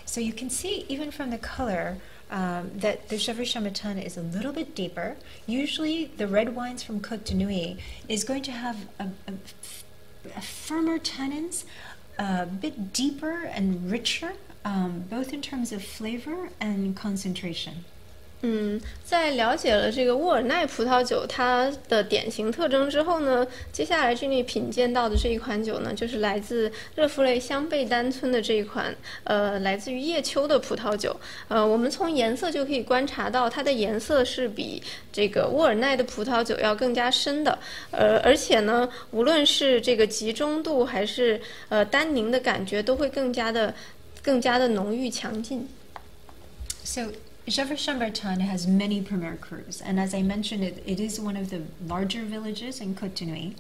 So you can see even from the color, um, that the Gevrey-Chambertin is a little bit deeper. Usually, the red wines from Côte de Nuits is going to have a, a, a firmer tannins, a bit deeper and richer, um, both in terms of flavor and concentration. 嗯，在了解了这个沃尔奈葡萄酒它的典型特征之后呢，接下来这里品鉴到的这一款酒呢，就是来自热弗雷香贝丹村的这一款，呃，来自于叶丘的葡萄酒。呃，我们从颜色就可以观察到，它的颜色是比这个沃尔奈的葡萄酒要更加深的。呃，而且呢，无论是这个集中度还是呃单宁的感觉，都会更加的更加的浓郁强劲。So Gevrey-Chambertin has many premier crus, and as I mentioned, it, it is one of the larger villages in Côte de Nuits.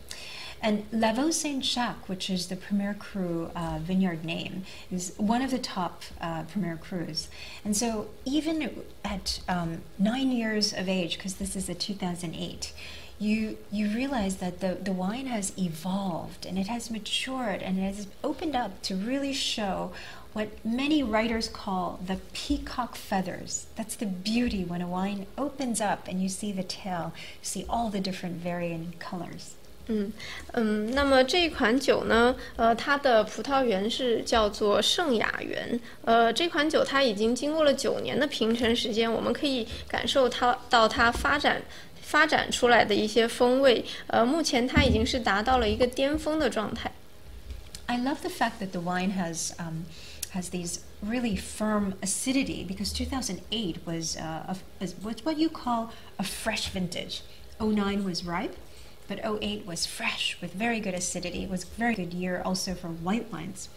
And Lavaux Saint Jacques, which is the Premier Cru uh, vineyard name, is one of the top uh, Premier Crus. And so, even at um, nine years of age, because this is a 2008, you you realize that the, the wine has evolved and it has matured and it has opened up to really show what many writers call the peacock feathers. That's the beauty when a wine opens up and you see the tail, you see all the different varying colors. 嗯嗯，那么这一款酒呢，呃，它的葡萄园是叫做圣雅园。呃，这款酒它已经经过了九年的平陈时间，我们可以感受它到它发展发展出来的一些风味。呃，目前它已经是达到了一个巅峰的状态。I love the fact that the wine has um, has these really firm acidity because 2008 was uh, a, what you call a fresh vintage. 09 was ripe, but 08 was fresh with very good acidity. It was a very good year also for white wines.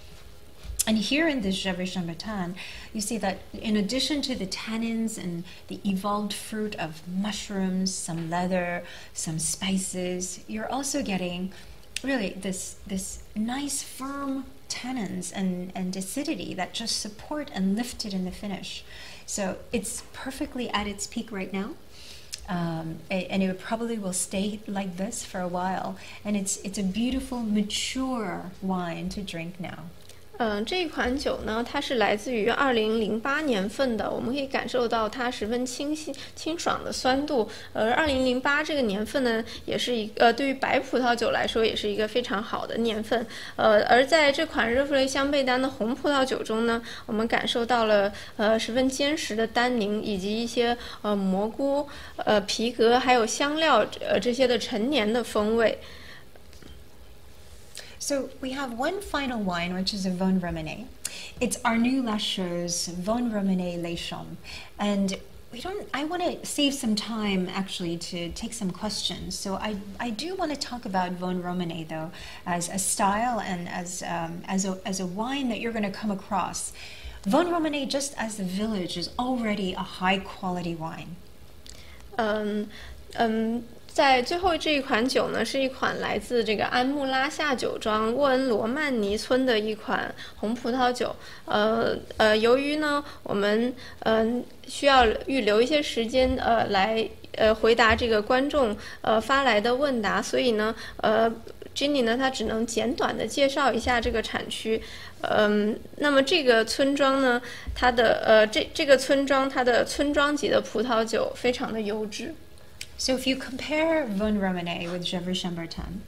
And here in this Gevrey-Chambertin, you see that in addition to the tannins and the evolved fruit of mushrooms, some leather, some spices, you're also getting really this this nice firm tannins and, and acidity that just support and lift it in the finish. So it's perfectly at its peak right now. Um, and it probably will stay like this for a while. And it's it's a beautiful, mature wine to drink now. 嗯，这一款酒呢，它是来自于二零零八年份的，我们可以感受到它十分清新、清爽的酸度。而二零零八这个年份呢，也是一呃，对于白葡萄酒来说，也是一个非常好的年份。呃，而在这款热弗雷香贝丹的红葡萄酒中呢，我们感受到了呃十分坚实的单宁，以及一些呃蘑菇、呃皮革还有香料呃这些的陈年的风味。So we have one final wine, which is a Vosne Romanée. It's Arnoux Lachaux's Vosne Romanée Les Chaumes. And we don't I want to save some time actually to take some questions. So I, I do want to talk about Vosne Romanée though as a style and as um, as a as a wine that you're going to come across. Vosne Romanée, just as the village, is already a high quality wine. Um, um, 在最后这一款酒呢，是一款来自这个安慕拉夏酒庄沃恩罗曼尼村的一款红葡萄酒。呃呃，由于呢，我们嗯需要预留一些时间呃来呃回答这个观众呃发来的问答，所以呢，呃，Jenny 呢，她只能简短的介绍一下这个产区。嗯，那么这个村庄呢，它的呃这这个村庄它的村庄级的葡萄酒非常的优质。So if you compare Vosne Romanée with Gevrey-Chambertin,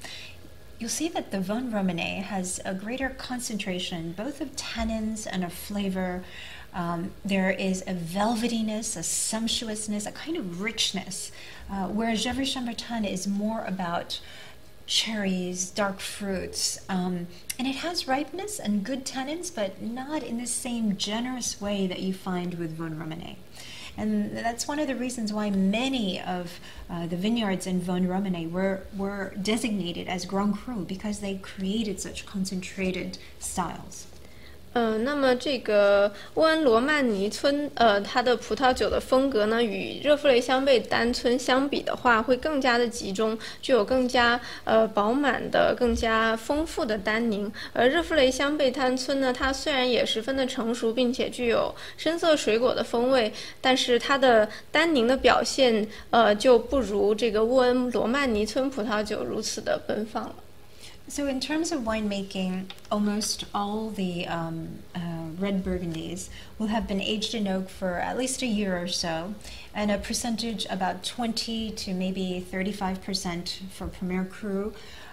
you'll see that the Vosne Romanée has a greater concentration both of tannins and of flavor. Um, there is a velvetyness, a sumptuousness, a kind of richness, uh, whereas Gevrey-Chambertin is more about cherries, dark fruits, um, and it has ripeness and good tannins, but not in the same generous way that you find with Vosne Romanée. And that's one of the reasons why many of uh, the vineyards in Vosne Romanée were, were designated as Grand Cru because they created such concentrated styles. 嗯，那么这个沃恩罗曼尼村，呃，它的葡萄酒的风格呢，与热弗雷香贝丹村相比的话，会更加的集中，具有更加呃饱满的、更加丰富的单宁。而热弗雷香贝丹村呢，它虽然也十分的成熟，并且具有深色水果的风味，但是它的单宁的表现，呃，就不如这个沃恩罗曼尼村葡萄酒如此的奔放了。So, in terms of winemaking, almost all the um, uh, red Burgundies will have been aged in oak for at least a year or so, and a percentage about 20 to maybe 35% for Premier Cru.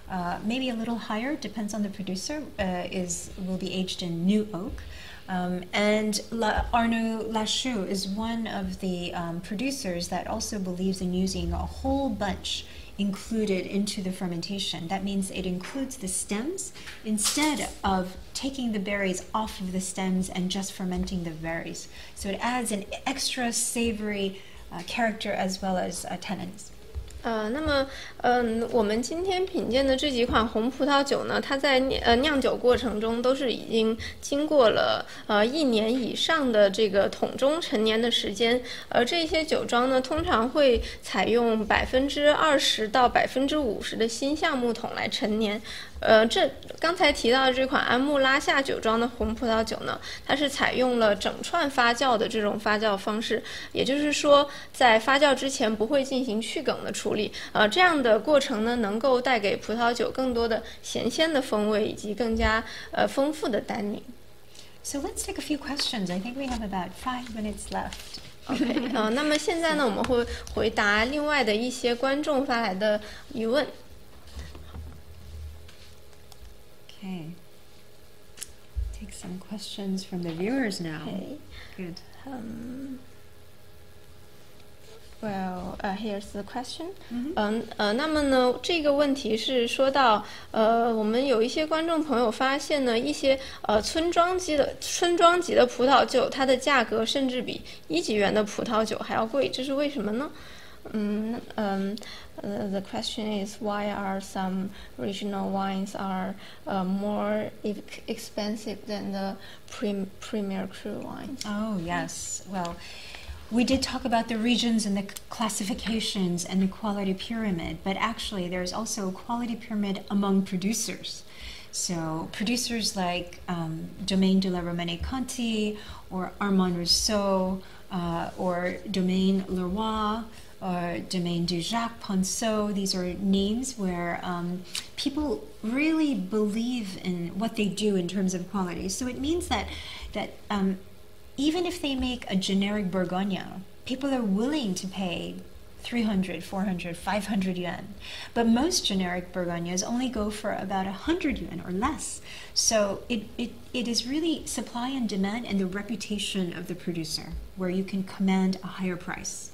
Uh, maybe a little higher, depends on the producer. Uh, is will be aged in new oak, um, and La, Arnoux Lachaux is one of the um, producers that also believes in using a whole bunch included into the fermentation. That means it includes the stems instead of taking the berries off of the stems and just fermenting the berries. So it adds an extra savory uh, character as well as uh, tannins. 呃，那么，嗯，我们今天品鉴的这几款红葡萄酒呢，它在呃酿酒过程中都是已经经过了呃一年以上的这个桶中陈年的时间，而这些酒庄呢，通常会采用百分之二十到百分之五十的新橡木桶来陈年。呃，这刚才提到的这款安慕拉夏酒庄的红葡萄酒呢，它是采用了整串发酵的这种发酵方式，也就是说，在发酵之前不会进行去梗的处理。呃，这样的过程呢，能够带给葡萄酒更多的咸鲜的风味以及更加呃丰富的单宁。So let's take a few questions. I think we have about five minutes left. OK，呃，那么现在呢，我们会回答另外的一些观众发来的疑问。Okay. Take some questions from the viewers now. Okay. Good. Um, well, uh, here's the question. 嗯嗯呃，那么呢，这个问题是说到，呃，我们有一些观众朋友发现呢，一些呃村庄级的村庄级的葡萄酒，它的价格甚至比一级园的葡萄酒还要贵，这是为什么呢？ 嗯嗯。Uh, the question is why are some regional wines are uh, more e expensive than the prim premier cru wines? Oh, yes. Well, we did talk about the regions and the classifications and the quality pyramid, but actually there's also a quality pyramid among producers. So producers like um, Domaine de la Romanée Conti or Armand Rousseau uh, or Domaine Leroy or Domaine du Jacques Ponceau. These are names where um, people really believe in what they do in terms of quality. So it means that that um, even if they make a generic Bourgogne, people are willing to pay 300, 400, 500 yuan. But most generic Bourgognes only go for about 100 yuan or less. So it, it, it is really supply and demand and the reputation of the producer where you can command a higher price.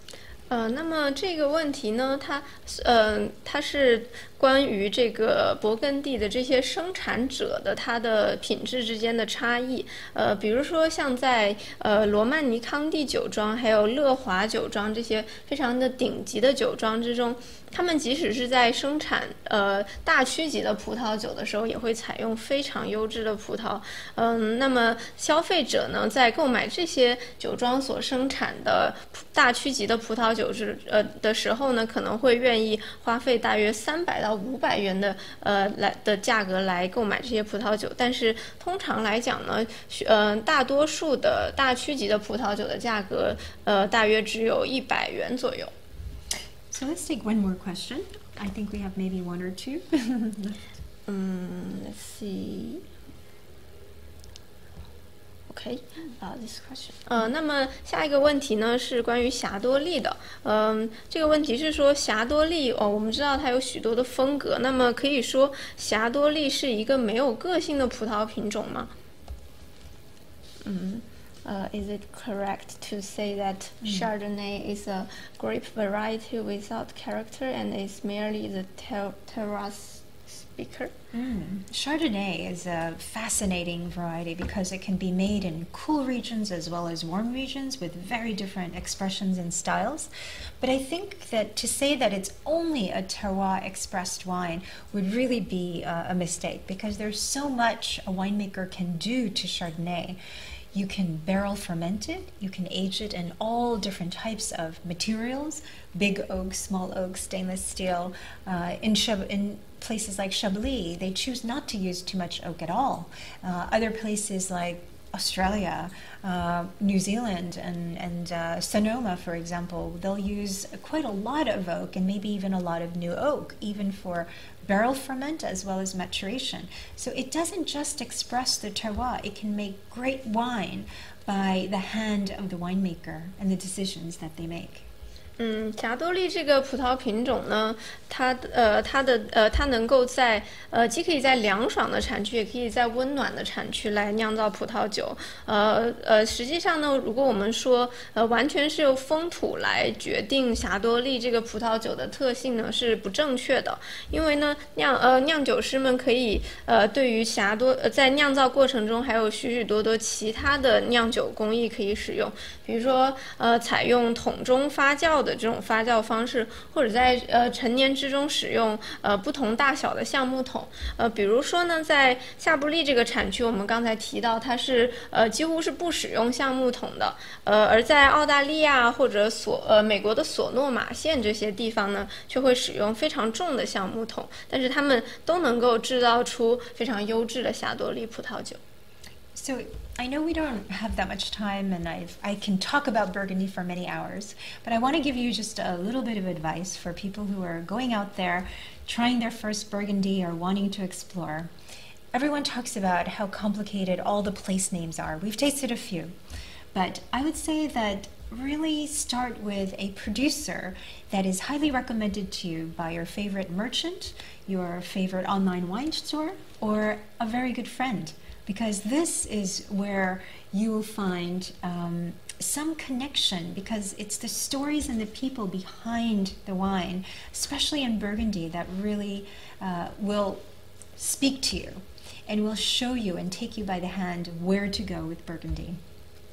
呃，那么这个问题呢，它，呃，它是关于这个勃艮第的这些生产者的它的品质之间的差异。呃，比如说像在呃罗曼尼康帝酒庄还有乐华酒庄这些非常的顶级的酒庄之中。他们即使是在生产呃大区级的葡萄酒的时候，也会采用非常优质的葡萄。嗯，那么消费者呢，在购买这些酒庄所生产的大区级的葡萄酒是呃的时候呢，可能会愿意花费大约三百到五百元的呃来的价格来购买这些葡萄酒。但是通常来讲呢，呃大多数的大区级的葡萄酒的价格呃大约只有一百元左右。So let's take one more question. I think we have maybe one or two. um, let's see. OK，啊、uh,，this question。呃，那么下一个问题呢是关于霞多丽的。嗯，这个问题是说霞多丽哦，我们知道它有许多的风格，那么可以说霞多丽是一个没有个性的葡萄品种吗？嗯。Uh, is it correct to say that. Chardonnay is a grape variety without character and is merely the ter terroir speaker? Mm. Chardonnay is a fascinating variety because it can be made in cool regions as well as warm regions with very different expressions and styles. But I think that to say that it's only a terroir expressed wine would really be uh, a mistake because there's so much a winemaker can do to Chardonnay. You can barrel ferment it. You can age it in all different types of materials big oak, small oak, stainless steel. Uh, in, in places like Chablis, they choose not to use too much oak at all. Uh, other places like Australia, uh, New Zealand, and, and uh, Sonoma, for example, they'll use quite a lot of oak and maybe even a lot of new oak, even for barrel ferment as well as maturation. So it doesn't just express the terroir, it can make great wine by the hand of the winemaker and the decisions that they make. 嗯，霞多丽这个葡萄品种呢，它呃它的呃它能够在呃既可以在凉爽的产区，也可以在温暖的产区来酿造葡萄酒。呃呃，实际上呢，如果我们说呃完全是由风土来决定霞多丽这个葡萄酒的特性呢，是不正确的。因为呢酿呃酿酒师们可以呃对于霞多呃在酿造过程中还有许许多多其他的酿酒工艺可以使用，比如说呃采用桶中发酵的。的这种发酵方式，或者在呃成年之中使用呃不同大小的橡木桶。呃，比如说呢，在夏布利这个产区，我们刚才提到它是呃几乎是不使用橡木桶的。呃，而在澳大利亚或者索呃美国的索诺马县这些地方呢，却会使用非常重的橡木桶，但是他们都能够制造出非常优质的霞多丽葡萄酒。So I know we don't have that much time, and I've, I can talk about Burgundy for many hours, but I want to give you just a little bit of advice for people who are going out there, trying their first Burgundy or wanting to explore. Everyone talks about how complicated all the place names are. We've tasted a few, but I would say that really start with a producer that is highly recommended to you by your favorite merchant, your favorite online wine store, or a very good friend because this is where you will find um, some connection because it's the stories and the people behind the wine, especially in Burgundy, that really uh, will speak to you and will show you and take you by the hand where to go with Burgundy.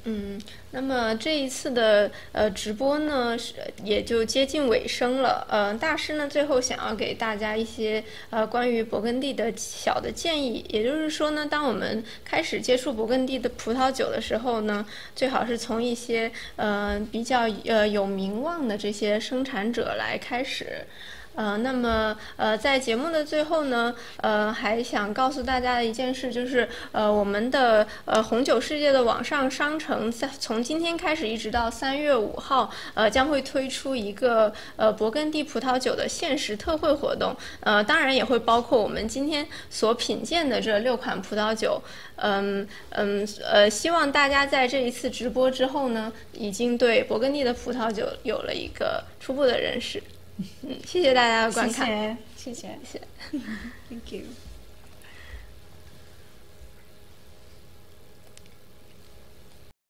嗯，那么这一次的呃直播呢，是也就接近尾声了。呃，大师呢最后想要给大家一些呃关于勃艮第的小的建议，也就是说呢，当我们开始接触勃艮第的葡萄酒的时候呢，最好是从一些呃比较呃有名望的这些生产者来开始。呃，那么呃，在节目的最后呢，呃，还想告诉大家的一件事就是，呃，我们的呃红酒世界的网上商城在从今天开始一直到三月五号，呃，将会推出一个呃勃艮第葡萄酒的限时特惠活动，呃，当然也会包括我们今天所品鉴的这六款葡萄酒，嗯嗯呃，希望大家在这一次直播之后呢，已经对勃艮第的葡萄酒有了一个初步的认识。嗯，谢谢大家的观看，谢谢，谢谢，Thank you。